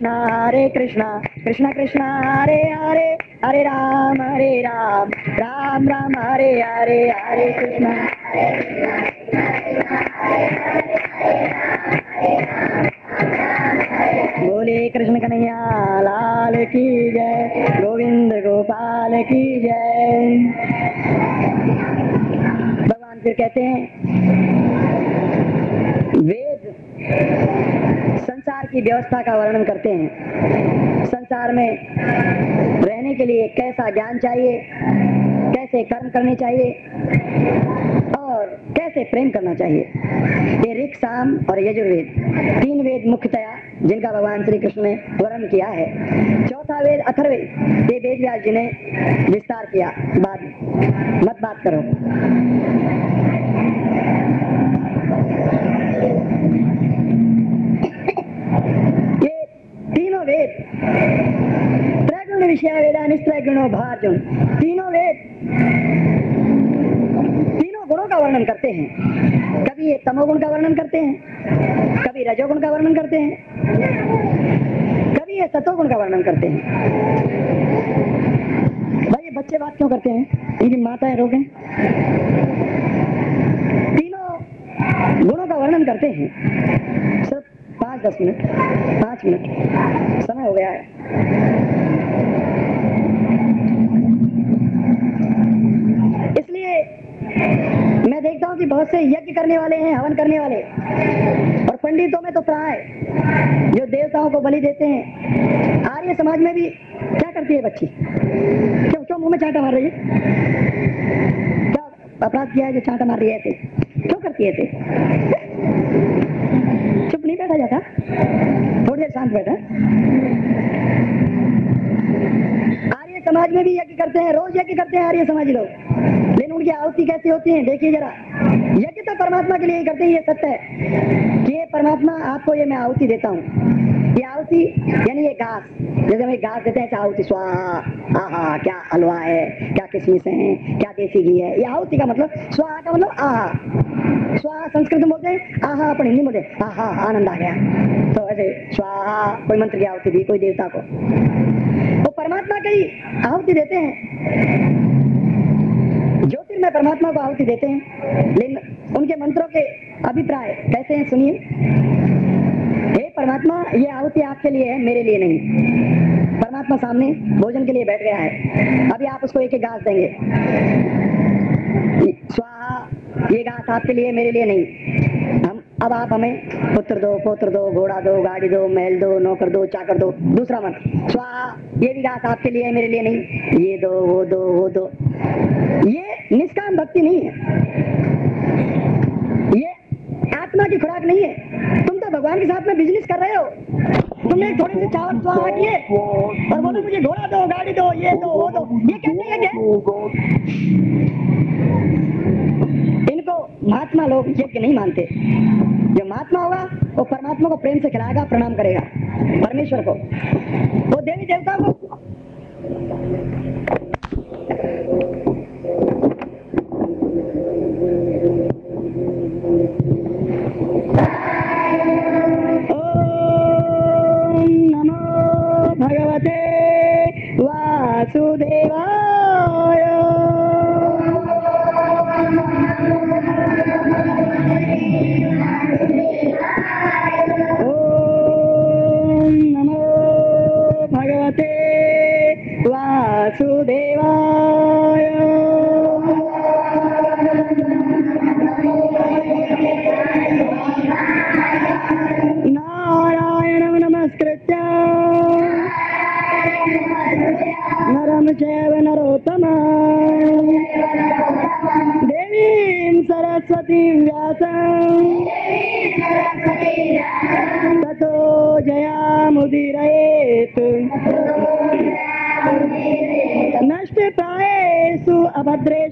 A: Krishna, हरे कृष्णा, कृष्ण कृष्ण, हरे हरे हरे राम हरे राम राम राम, हरे हरे हरे कृष्णा। बोले कृष्ण कन्हैया, लाल की जय, गोविंद गोपाल की जय। भगवान फिर कहते हैं वेद संसार की व्यवस्था का वर्णन करते हैं। संसार में रहने के लिए कैसा ज्ञान चाहिए, कैसे कर्म करने चाहिए और कैसे प्रेम करना चाहिए। ये ऋक साम और यजुर्वेद, तीन वेद मुख्यतया जिनका भगवान श्री कृष्ण ने वर्णन किया है। चौथा वेद अथर्वेद ये वेद व्यास जी ने विस्तार किया। बाद मत बात करो। ये तीनों वेद। त्रैगुण विषय वेदा निस्त्रैगुणो भार्जुन तीनों वेद तीनों गुणों का वर्णन करते हैं। कभी ये तमोगुण का वर्णन करते हैं, कभी रजोगुण का वर्णन करते हैं, कभी ये सतोगुण का वर्णन करते हैं। भाई बच्चे बात क्यों करते हैं? इनकी माताएँ रोकें तीनों गुणों का वर्णन करते हैं। सिर्फ़ पाँच दस मिनट, पाँच मिनट। समय हो गया है। इसलिए मैं देखता हूँ कि बहुत से यज्ञ करने वाले हैं, हवन करने वाले। और पंडितों में तो प्राय जो देवताओं को बलि देते हैं। आर्य समाज में भी क्या करती है बच्ची? क्यों क्यों मुँह में चांटा मार रही है? क्या अपराध किया है जो चांटा मार रही है ऐसे? क्यों करती है ऐसे? चुप नहीं बैठा जाता? थोड़ी देर शांत बैठा। आर्य समाज में भी यज्ञ करते हैं, रोज यज्ञ करते हैं आर्य समाज लोग। लेकिन उनकी आहुति कैसी होती है? देखिए जरा। यज्ञ तो परमात्मा के लिए ही करते हैं, ये सत्य है। कि ये परमात्मा आपको ये मैं आहुति देता हूँ। ये आहुति, यानी ये घास। जैसे हम घास देते हैं आहुति, स्वाहा, आहा, क्या हलवा है, क्या किशमिश है, क्या देसी घी है। ये आहुति का मतलब स्वाहा का मतलब आहा। स्वाहा संस्कृत में बोलते हैं, आहा अपन हिंदी बोलते हैं, आहा, आनंद आ गया। तो ऐसे स्वाहा, कोई मंत्र की आहुति दी, कोई देवता को। वो परमात्मा की आहुति देते हैं। ज्योतिर्मय परमात्मा को आहुति देते हैं। लेकिन उनके मंत्रों के अभिप्राय कैसे हैं, सुनिए। हे परमात्मा, ये आहुति आपके लिए है, मेरे लिए नहीं। परमात्मा सामने भोजन के लिए बैठ गया है। अभी आप उसको एक एक घास देंगे। स्वाहा, ये घास आपके लिए, मेरे लिए नहीं। हम अब आप हमें पुत्र दो पुत्र दो, घोड़ा दो, गाड़ी दो, महल दो, नौकर दो, चाकर दो, दूसरा मन। स्वाहा ये भी घास आपके लिए है, मेरे लिए नहीं। ये दो, वो दो वो दो। ये निष्काम भक्ति नहीं है। ये आत्मा की खुराक नहीं है। तुम तो भगवान के साथ में बिज़नेस कर रहे हो। तुमने थोड़ी सी चावल आ किए, और बोलो, मुझे घोड़ा दो, गाड़ी दो, ये दो, वो दो। ये कैसे हैं क्या इनको महात्मा लोग यज्ञ नहीं मानते। जो महात्मा होगा, वो परमात्मा को प्रेम से खिलाएगा, प्रणाम करेगा, परमेश्वर को। वो देवी देवता को भगवते वासुदेवाय ततो जयामुदीरयेत्। नष्टप्रायेषु अभद्रेषु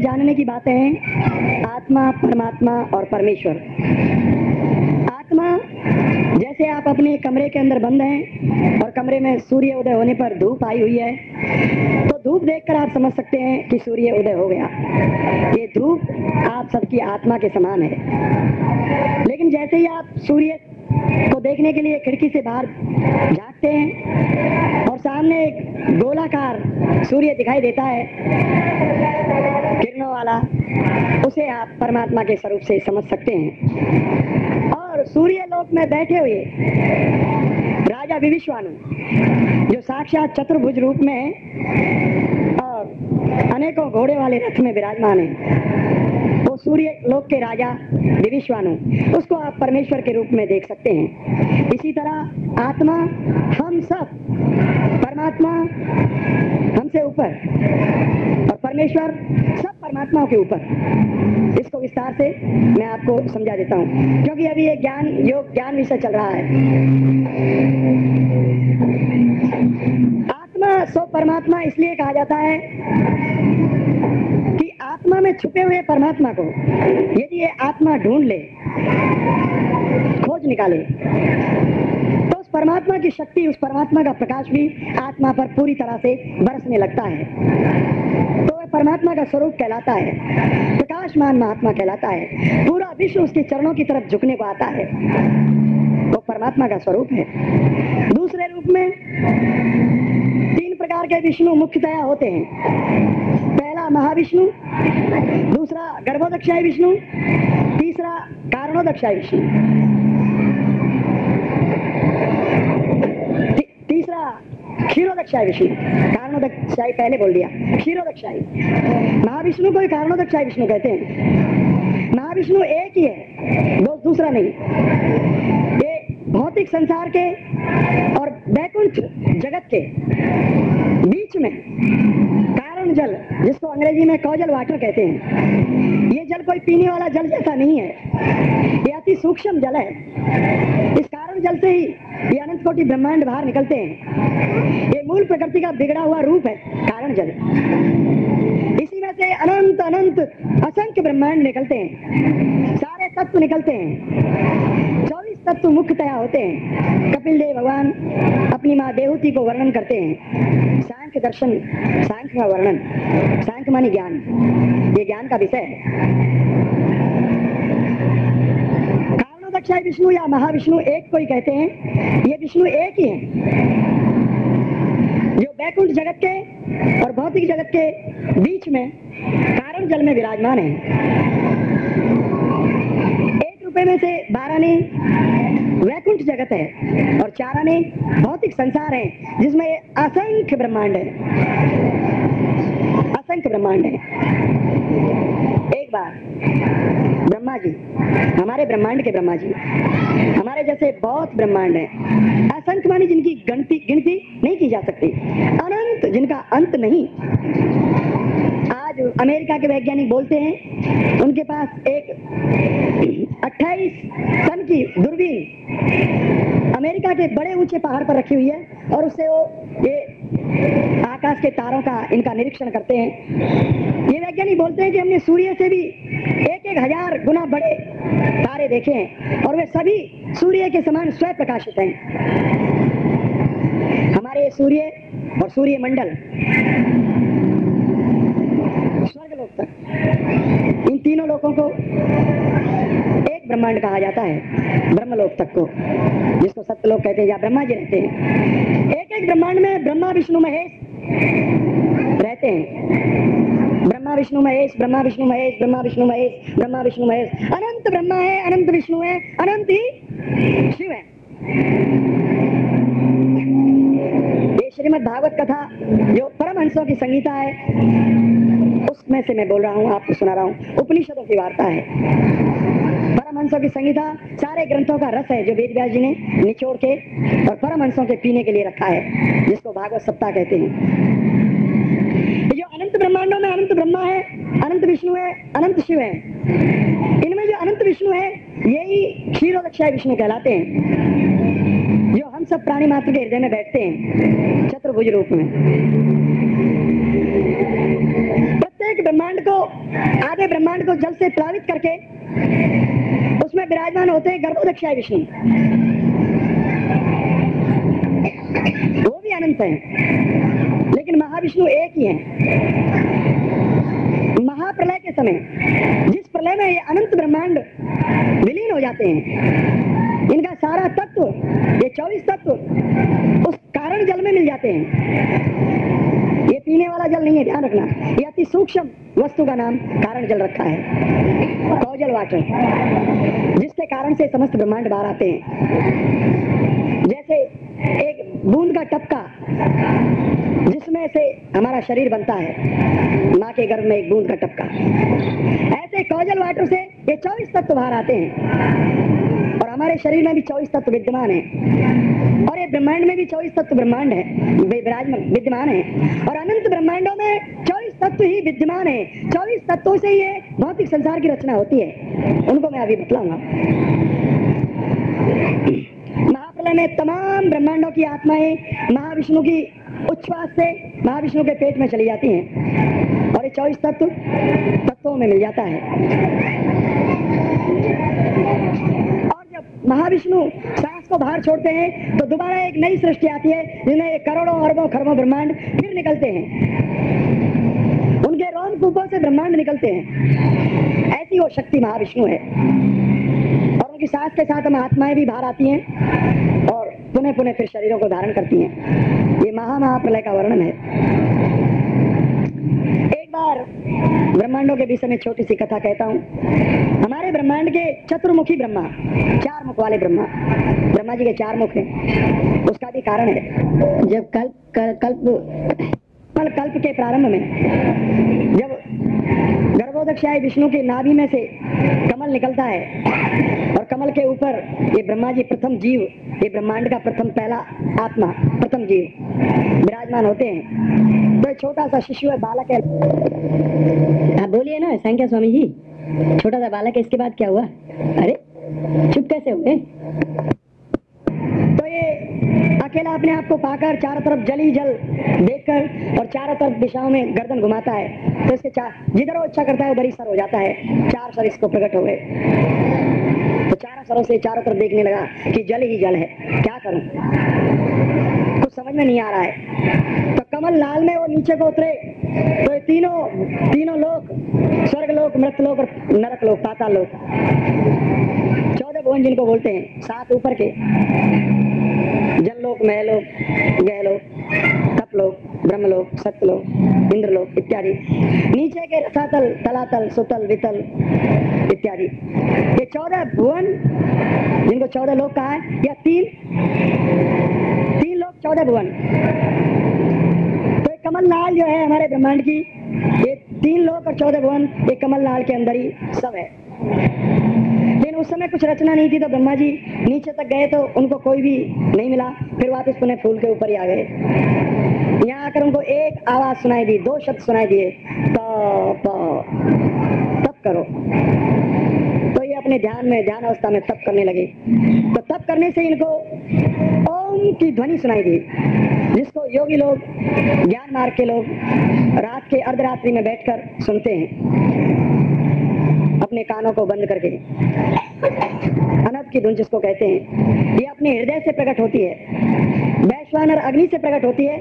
A: जानने की बातें हैं, आत्मा, परमात्मा और परमेश्वर। आत्मा, जैसे आप अपने कमरे के अंदर बंद हैं और कमरे में सूर्य उदय होने पर धूप आई हुई है तो धूप देखकर आप समझ सकते हैं कि सूर्य उदय हो गया। ये धूप आप सबकी आत्मा के समान है। लेकिन जैसे ही आप सूर्य को देखने के लिए खिड़की से बाहर झांकते हैं और सामने एक गोलाकार सूर्य दिखाई देता है। किरणों वाला, उसे आप परमात्मा के स्वरूप से समझ सकते हैं। और सूर्य लोक में बैठे हुए राजा विविश्वानु, जो साक्षात चतुर्भुज रूप में है और अनेकों घोड़े वाले रथ में विराजमान है। वो सूर्य लोक के राजा विविश्वानु, उसको आप परमेश्वर के रूप में देख सकते हैं। इसी तरह आत्मा, हम सब, परमात्मा हमसे ऊपर और परमेश्वर सब परमात्माओं के ऊपर। इसको विस्तार से मैं आपको समझा देता हूँ, क्योंकि अभी ये ज्ञान, योग ज्ञान विषय चल रहा है। आत्मा सो परमात्मा इसलिए कहा जाता है आत्मा में छुपे हुए परमात्मा को यदि ये आत्मा ढूंढ ले, खोज निकाले तो उस परमात्मा की शक्ति, उस परमात्मा का प्रकाश भी आत्मा पर पूरी तरह से बरसने लगता है। तो वह परमात्मा का स्वरूप कहलाता है, प्रकाशमान महात्मा कहलाता है, पूरा विश्व उसके चरणों की तरफ़ झुकने को आता है। वो तो परमात्मा का स्वरूप है। दूसरे रूप में तीन प्रकार के विष्णु मुख्यतया होते हैं। पहला महाविष्णु, दूसरा गर्भोदक्षाय विष्णु, तीसरा कारणोदक्षाय विष्णु। तीसरा क्षीरोदक्षाय विष्णु। कारणोदक्षाय पहले बोल दिया। क्षीरोदक्षाय महाविष्णु को कारणोदक्षाय विष्णु कहते हैं। महाविष्णु एक ही है, दो दूसरा नहीं। ये भौतिक संसार के और वैकुंठ जगत के बीच में कारण जल, जिसको अंग्रेज़ी में कौजल वाटर कहते हैं। ये जल कोई पीने वाला जल जैसा नहीं है। ये अति सूक्ष्म जल है। इस कारण जल से ही ये अनंत कोटि ब्रह्मांड बाहर निकलते हैं। ये मूल प्रकृति का बिगड़ा हुआ रूप है, कारण जल। इसी में से अनंत अनंत, असंख्य ब्रह्मांड निकलते हैं। सारे तत्व निकलते हैं। चौबीस तत्व मुख्यतया होते हैं। कपिल देव भगवान अपनी माँ देवती को वर्णन करते हैं। सांख्य दर्शन, सांख्य का वर्णन, सांख्य मानी ज्ञान। ये ज्ञान का विषय है। विष्णु या महाविष्णु एक को ही कहते हैं, ये विष्णु एक ही है। जो बैकुंठ जगत के और भौतिक जगत के बीच में, कारण जल में विराजमान है। रुपए में से बारह ने वैकुंठ जगत है और चार आने भौतिक संसार है, जिसमें असंख्य ब्रह्मांड है। असंख्य ब्रह्मांड है। बार। ब्रह्मा जी हमारे ब्रह्मांड के ब्रह्मा जी हमारे जैसे बहुत ब्रह्मांड है। असंख्य मानी जिनकी गिनती गिनती नहीं की जा सकती। अनंत जिनका अंत नहीं। आज अमेरिका के वैज्ञानिक बोलते हैं, उनके पास एक 28 टन की दूरबीन अमेरिका के बड़े ऊँचे पहाड़ पर रखी हुई है, और उससे वो ये आकाश के तारों का इनका निरीक्षण करते हैं। ये वैज्ञानिक बोलते हैं कि हमने सूर्य से भी एक एक हज़ार गुना बड़े तारे देखे हैं और वे सभी सूर्य के समान स्वयं प्रकाशित हैं। हमारे सूर्य और सूर्य मंडल स्वर्गलोक तक, इन तीनों लोगों को ब्रह्मांड कहा जाता है, ब्रह्मलोक तक को, जिसको सत्यलोक कहते हैं या ब्रह्मा जी रहते हैं। एक एक ब्रह्मांड में ब्रह्मा, विष्णु, महेश रहते हैं। ब्रह्मा, विष्णु, महेश, ब्रह्मा, विष्णु, महेश, ब्रह्मा, विष्णु, महेश, ब्रह्मा, विष्णु, महेश। अनंत ब्रह्मा है, अनंत विष्णु है, अनंत ही शिव है। ये श्रीमद भागवत कथा, जो परमहंसों की संगीता है उसमें से मैं बोल रहा हूँ, आपको सुना रहा हूँ। उपनिषदों की वार्ता है। परमहंसों की संगीता सारे ग्रंथों का रस है जो वेद व्यास जी ने निचोड़ के और परमहंसों के पीने के लिए रखा है, जिसको भागवत सप्ताह कहते हैं। जो अनंत ब्रह्मांडों में अनंत ब्रह्मा है, अनंत विष्णु है, अनंत शिव है, इनमें जो अनंत विष्णु है, यही क्षीरोदक्षाय विष्णु कहलाते हैं। जो हम सब प्राणी मात्र के हृदय में बैठते हैं, चतुर्भुज रूप में। प्रत्येक ब्रह्मांड को, आधे ब्रह्मांड को जल से प्लावित करके उसमें विराजमान होते हैं गर्भोदक्षाय विष्णु। वो भी अनंत है, लेकिन महाविष्णु एक ही है। महाप्रलय के समय, जिस प्रलय में ये अनंत ब्रह्मांड विलीन हो जाते हैं, इनका सारा तत्व, ये चौबीस तत्व, उस कारण जल में मिल जाते हैं। ये पीने वाला जल नहीं है, ध्यान रखना। ये अति सूक्ष्म वस्तु का नाम कारण जल रखा है। कौजल वाटर जिसके कारण से समस्त ब्रह्मांड बाहर आते हैं। जैसे एक बूंद का टपका जिसमें से हमारा शरीर बनता है। माँ के गर्भ में एक बूंद का टपका। ऐसे कौजल वाटर से ये चौबीस तत्व बाहर आते हैं। और हमारे शरीर में भी चौबीस तत्व विद्यमान है। और ये ब्रह्मांड में भी चौबीस तत्व ब्रह्मांड है। विद्यमान है। और अनंत ब्रह्मांडों में चौबीस तत्व ही विद्यमान है। चौबीस तत्वों से ये भौतिक संसार की रचना होती है। उनको मैं अभी बतलाऊँगा। महाप्रलय में तमाम ब्रह्मांडों की आत्माएँ महाविष्णु की उच्छ्वास से महाविष्णु के पेट में चली जाती हैं और ये चौबीस तत्व तत्वों में मिल जाता है। और जब महाविष्णु सांस को बाहर छोड़ते हैं तो दोबारा एक नई सृष्टि आती है जिसमें करोड़ों अरबों खरबों ब्रह्मांड फिर निकलते हैं। उनके रोम कूपों से ब्रह्मांड निकलते हैं। ऐसी वो शक्ति महाविष्णु है। उनकी सांस के साथ हम आत्माएँ भी बाहर आती हैं और पुनः पुनः फिर शरीरों को धारण करती हैं। ये महा महाप्रलय का वर्णन है। एक बार ब्रह्मांडों के विषय में छोटी सी कथा कहता हूँ। हमारे ब्रह्मांड के चतुर्मुखी ब्रह्मा चार मुख वाले ब्रह्मा ब्रह्मा जी के चार मुख हैं। उसका भी कारण है। जब कल्प कल, कल्प कल कल्प के प्रारंभ में, जब गर्भोदक्षाय विष्णु के नाभि में से कमल निकलता है और कमल के ऊपर ये ब्रह्मा जी प्रथम जीव, ये ब्रह्मांड का प्रथम पहला आत्मा, प्रथम जीव विराजमान होते हैं। तो छोटा सा शिशु है बालक है। आप बोलिए ना, संख्या स्वामी जी। छोटा सा बालक है, इसके बाद क्या हुआ? अरे, चुप कैसे हुए? अकेला अपने आप को पाकर चारों तरफ़ जल ही जल देखकर और चारों तरफ़ दिशाओं में गर्दन घुमाता है। तो इसके चार जिधर वो इच्छा करता है, उधर ही सर हो जाता है। चार सर इसको प्रकट हो गए। तो चारों सरों से चारों तरफ़ देखने लगा कि जल ही जल है। क्या करूँ? कुछ समझ में नहीं आ रहा है। तो कमल लाल में वो नीचे को उतरे। तो ये तीनों तीनों लोग स्वर्ग लोक, मृत लोक और नरक लोक, पाताल लोक। चौदह भुवन जिनको बोलते हैं, सात ऊपर के। जललोक महलोक गहलोक तपलोक ब्रह्मलोक सत्यलोक इंद्रलोक इत्यादि। नीचे के रसातल, तलातल, सुतल, वितल इत्यादि। ये चौदह भुवन, जिनको चौदह लोग कहा है, या तीन तीन लोग चौदह भुवन। तो कमल लाल जो है हमारे ब्रह्मांड की, ये तीन लोग और चौदह भुवन, ये कमल लाल के अंदर ही सब है। लेकिन उस समय कुछ रचना नहीं थी तो ब्रह्मा जी नीचे तक गए तो उनको कोई भी नहीं मिला। फिर वापस पुनः फूल के ऊपर ही आ गए। यहाँ आकर उनको एक आवाज़ सुनाई दी, दो शब्द सुनाई दिए। तप करो। तो ये अपने ध्यान में, ध्यान अवस्था में तप करने लगे। तो तप करने से इनको ओम की ध्वनि सुनाई दी, जिसको योगी लोग, ज्ञान मार्ग के लोग रात के अर्धरात्रि में बैठकर सुनते हैं। अपने कानों को बंद करके। अनब की धुन जिसको कहते हैं, ये अपने हृदय से प्रकट होती है। वैश्वानर अग्नि से प्रकट होती है।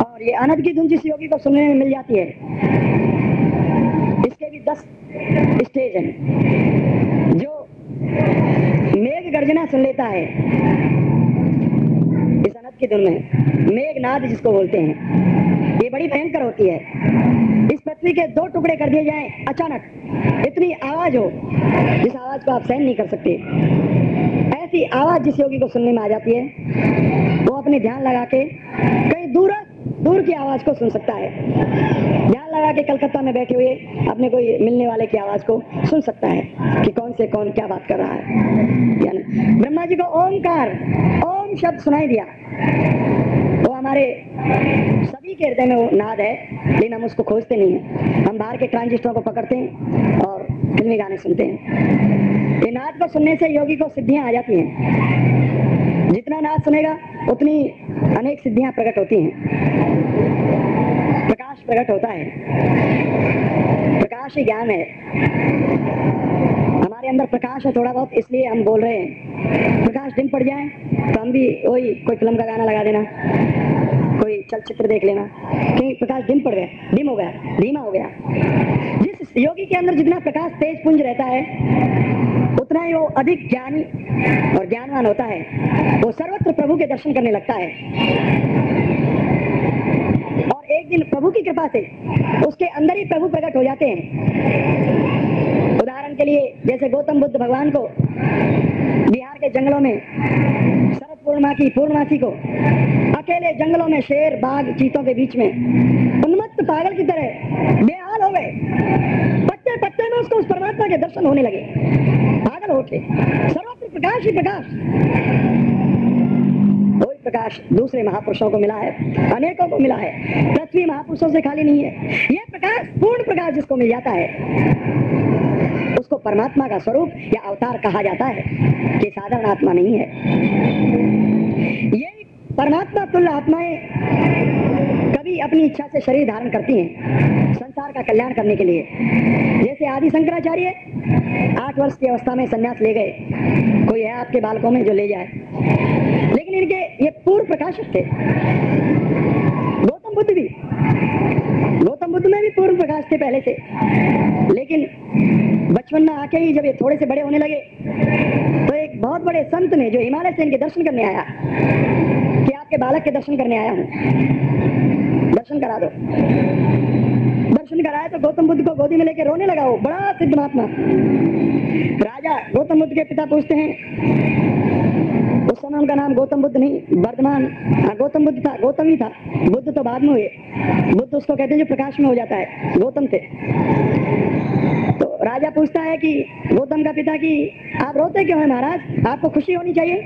A: और ये अनद की धुन जिस योगी को सुनने में मिल जाती है, इसके भी दस स्टेज हैं। जो मेघ गर्जना सुन लेता है, इस अनद की धुन में, मेघनाद जिसको बोलते हैं, ये बड़ी भयंकर होती है। इस पृथ्वी के दो टुकड़े कर दिए जाएँ, अचानक। इतनी आवाज़ हो, जिस आवाज़ को आप सहन नहीं कर सकते। ऐसी आवाज़ जिस योगी को सुनने में आ जाती है, वो अपने ध्यान लगा के कहीं दूर दूर की आवाज़ को सुन सकता है। ध्यान लगा के कलकत्ता में बैठे हुए अपने कोई मिलने वाले की आवाज़ को सुन सकता है कि कौन से, कौन क्या बात कर रहा है। ब्रह्मा जी को ओमकार ओम शब्द सुनाई दिया। हमारे सभी के हृदय में वो नाद है, लेकिन हम उसको खोजते नहीं है। हम बाहर के ट्रांजिस्टरों को पकड़ते हैं और फिल्मी गाने सुनते हैं। ये नाद को सुनने से योगी को सिद्धियाँ आ जाती हैं। जितना नाद सुनेगा, उतनी अनेक सिद्धियाँ प्रकट होती हैं। प्रकाश प्रकट होता है। प्रकाश ही ज्ञान है। हमारे अंदर प्रकाश है थोड़ा बहुत, इसलिए हम बोल रहे हैं। प्रकाश डिम पड़ जाए तो हम भी वही कोई फ़िल्म का गाना लगा देना, कोई चलचित्र देख लेना। कि प्रकाश डिम पड़ गया डिम हो गया, धीमा हो गया। जिस योगी के अंदर जितना प्रकाश तेज पुंज रहता है, उतना ही वो अधिक ज्ञानी और ज्ञानवान होता है। वो सर्वत्र प्रभु के दर्शन करने लगता है। और एक दिन प्रभु की कृपा से उसके अंदर ही प्रभु प्रकट हो जाते हैं। उदाहरण के लिए, जैसे गौतम बुद्ध भगवान को बिहार के जंगलों में, शरद पूर्णिमा की पूर्णमासी को, अकेले जंगलों में शेर, बाघ, चीतों के बीच में, उन्मत्त पागल की तरह बेहाल हो गए। पत्ते पत्ते में उसको उस परमात्मा के दर्शन होने लगे। पागल होके सर्वत्र प्रकाश ही प्रकाश। प्रकाश दूसरे महापुरुषों को मिला है, अनेकों को मिला है। पृथ्वी महापुरुषों से खाली नहीं है। यह प्रकाश, पूर्ण प्रकाश जिसको मिल जाता है। उसको परमात्मा का स्वरूप या अवतार कहा जाता है कि साधारण आत्मा नहीं है। यही परमात्मा तुल्य आत्माएँ कभी अपनी इच्छा से शरीर धारण करती हैं, संसार का कल्याण करने के लिए। जैसे आदि शंकराचार्य आठ वर्ष की अवस्था में संन्यास ले गए, कोई है आपके बालकों में जो ले जाए। लेकिन इनके ये पूर्व प्रकाशक थे, गौतम बुद्ध भी। बुद्ध में भी पूर्व प्रकाश थे पहले से। लेकिन बचपन में आके ही जब ये थोड़े से बड़े होने लगे तो एक बहुत बड़े संत ने जो हिमालय से इनके दर्शन करने आया, कि आपके बालक के दर्शन करने आया हूँ। दर्शन करा दो। दर्शन कराया तो गौतम बुद्ध को गोदी में लेके रोने लगा वो, बड़ा सिद्ध महात्मा। राजा गौतम बुद्ध के पिता पूछते हैं उस समय उनका नाम गौतम बुद्ध नहीं, वर्धमान हाँ गौतम बुद्ध था, गौतम ही था। बुद्ध तो बाद में हुए। बुद्ध उसको कहते हैं जो प्रकाश में हो जाता है, गौतम थे। तो राजा पूछता है कि, गौतम का पिता की, आप रोते क्यों है महाराज? आपको खुशी होनी चाहिए?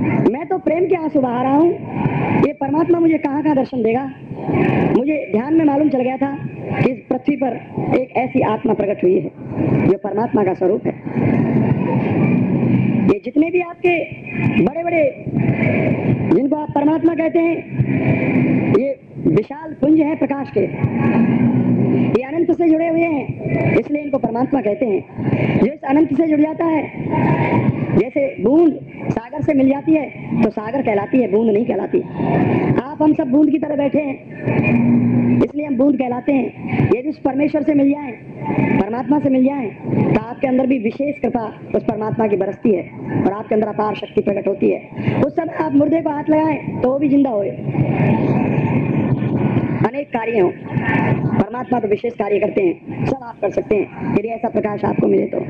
A: मैं तो प्रेम के आँसू बहा रहा हूँ। ये परमात्मा मुझे कहाँ कहाँ दर्शन देगा? मुझे ध्यान में मालूम चल गया था कि इस पृथ्वी पर एक ऐसी आत्मा प्रकट हुई है, जो परमात्मा का स्वरूप है। ये जितने भी आपके बड़े बड़े जिनको आप परमात्मा कहते हैं, ये विशाल पुंज है प्रकाश के। ये अनंत से जुड़े हुए हैं, इसलिए इनको परमात्मा कहते हैं। जो इस अनंत से जुड़ जाता है, जैसे बूंद सागर से मिल जाती है तो सागर कहलाती है, बूंद नहीं कहलाती। आप, हम सब बूंद की तरह बैठे हैं, इसलिए हम बूंद कहलाते हैं। यदि उस परमेश्वर से मिल जाए, परमात्मा से मिल जाए तो आपके अंदर भी विशेष कृपा उस परमात्मा की बरसती है, और आपके अंदर अपार शक्ति प्रकट होती है। उस समय आप मुर्दे को हाथ लगाए तो वो भी ज़िंदा होए। अनेक कार्य परमात्मा तो विशेष कार्य करते हैं, सब आप कर सकते हैं। यदि ऐसा प्रकाश आपको मिले तो।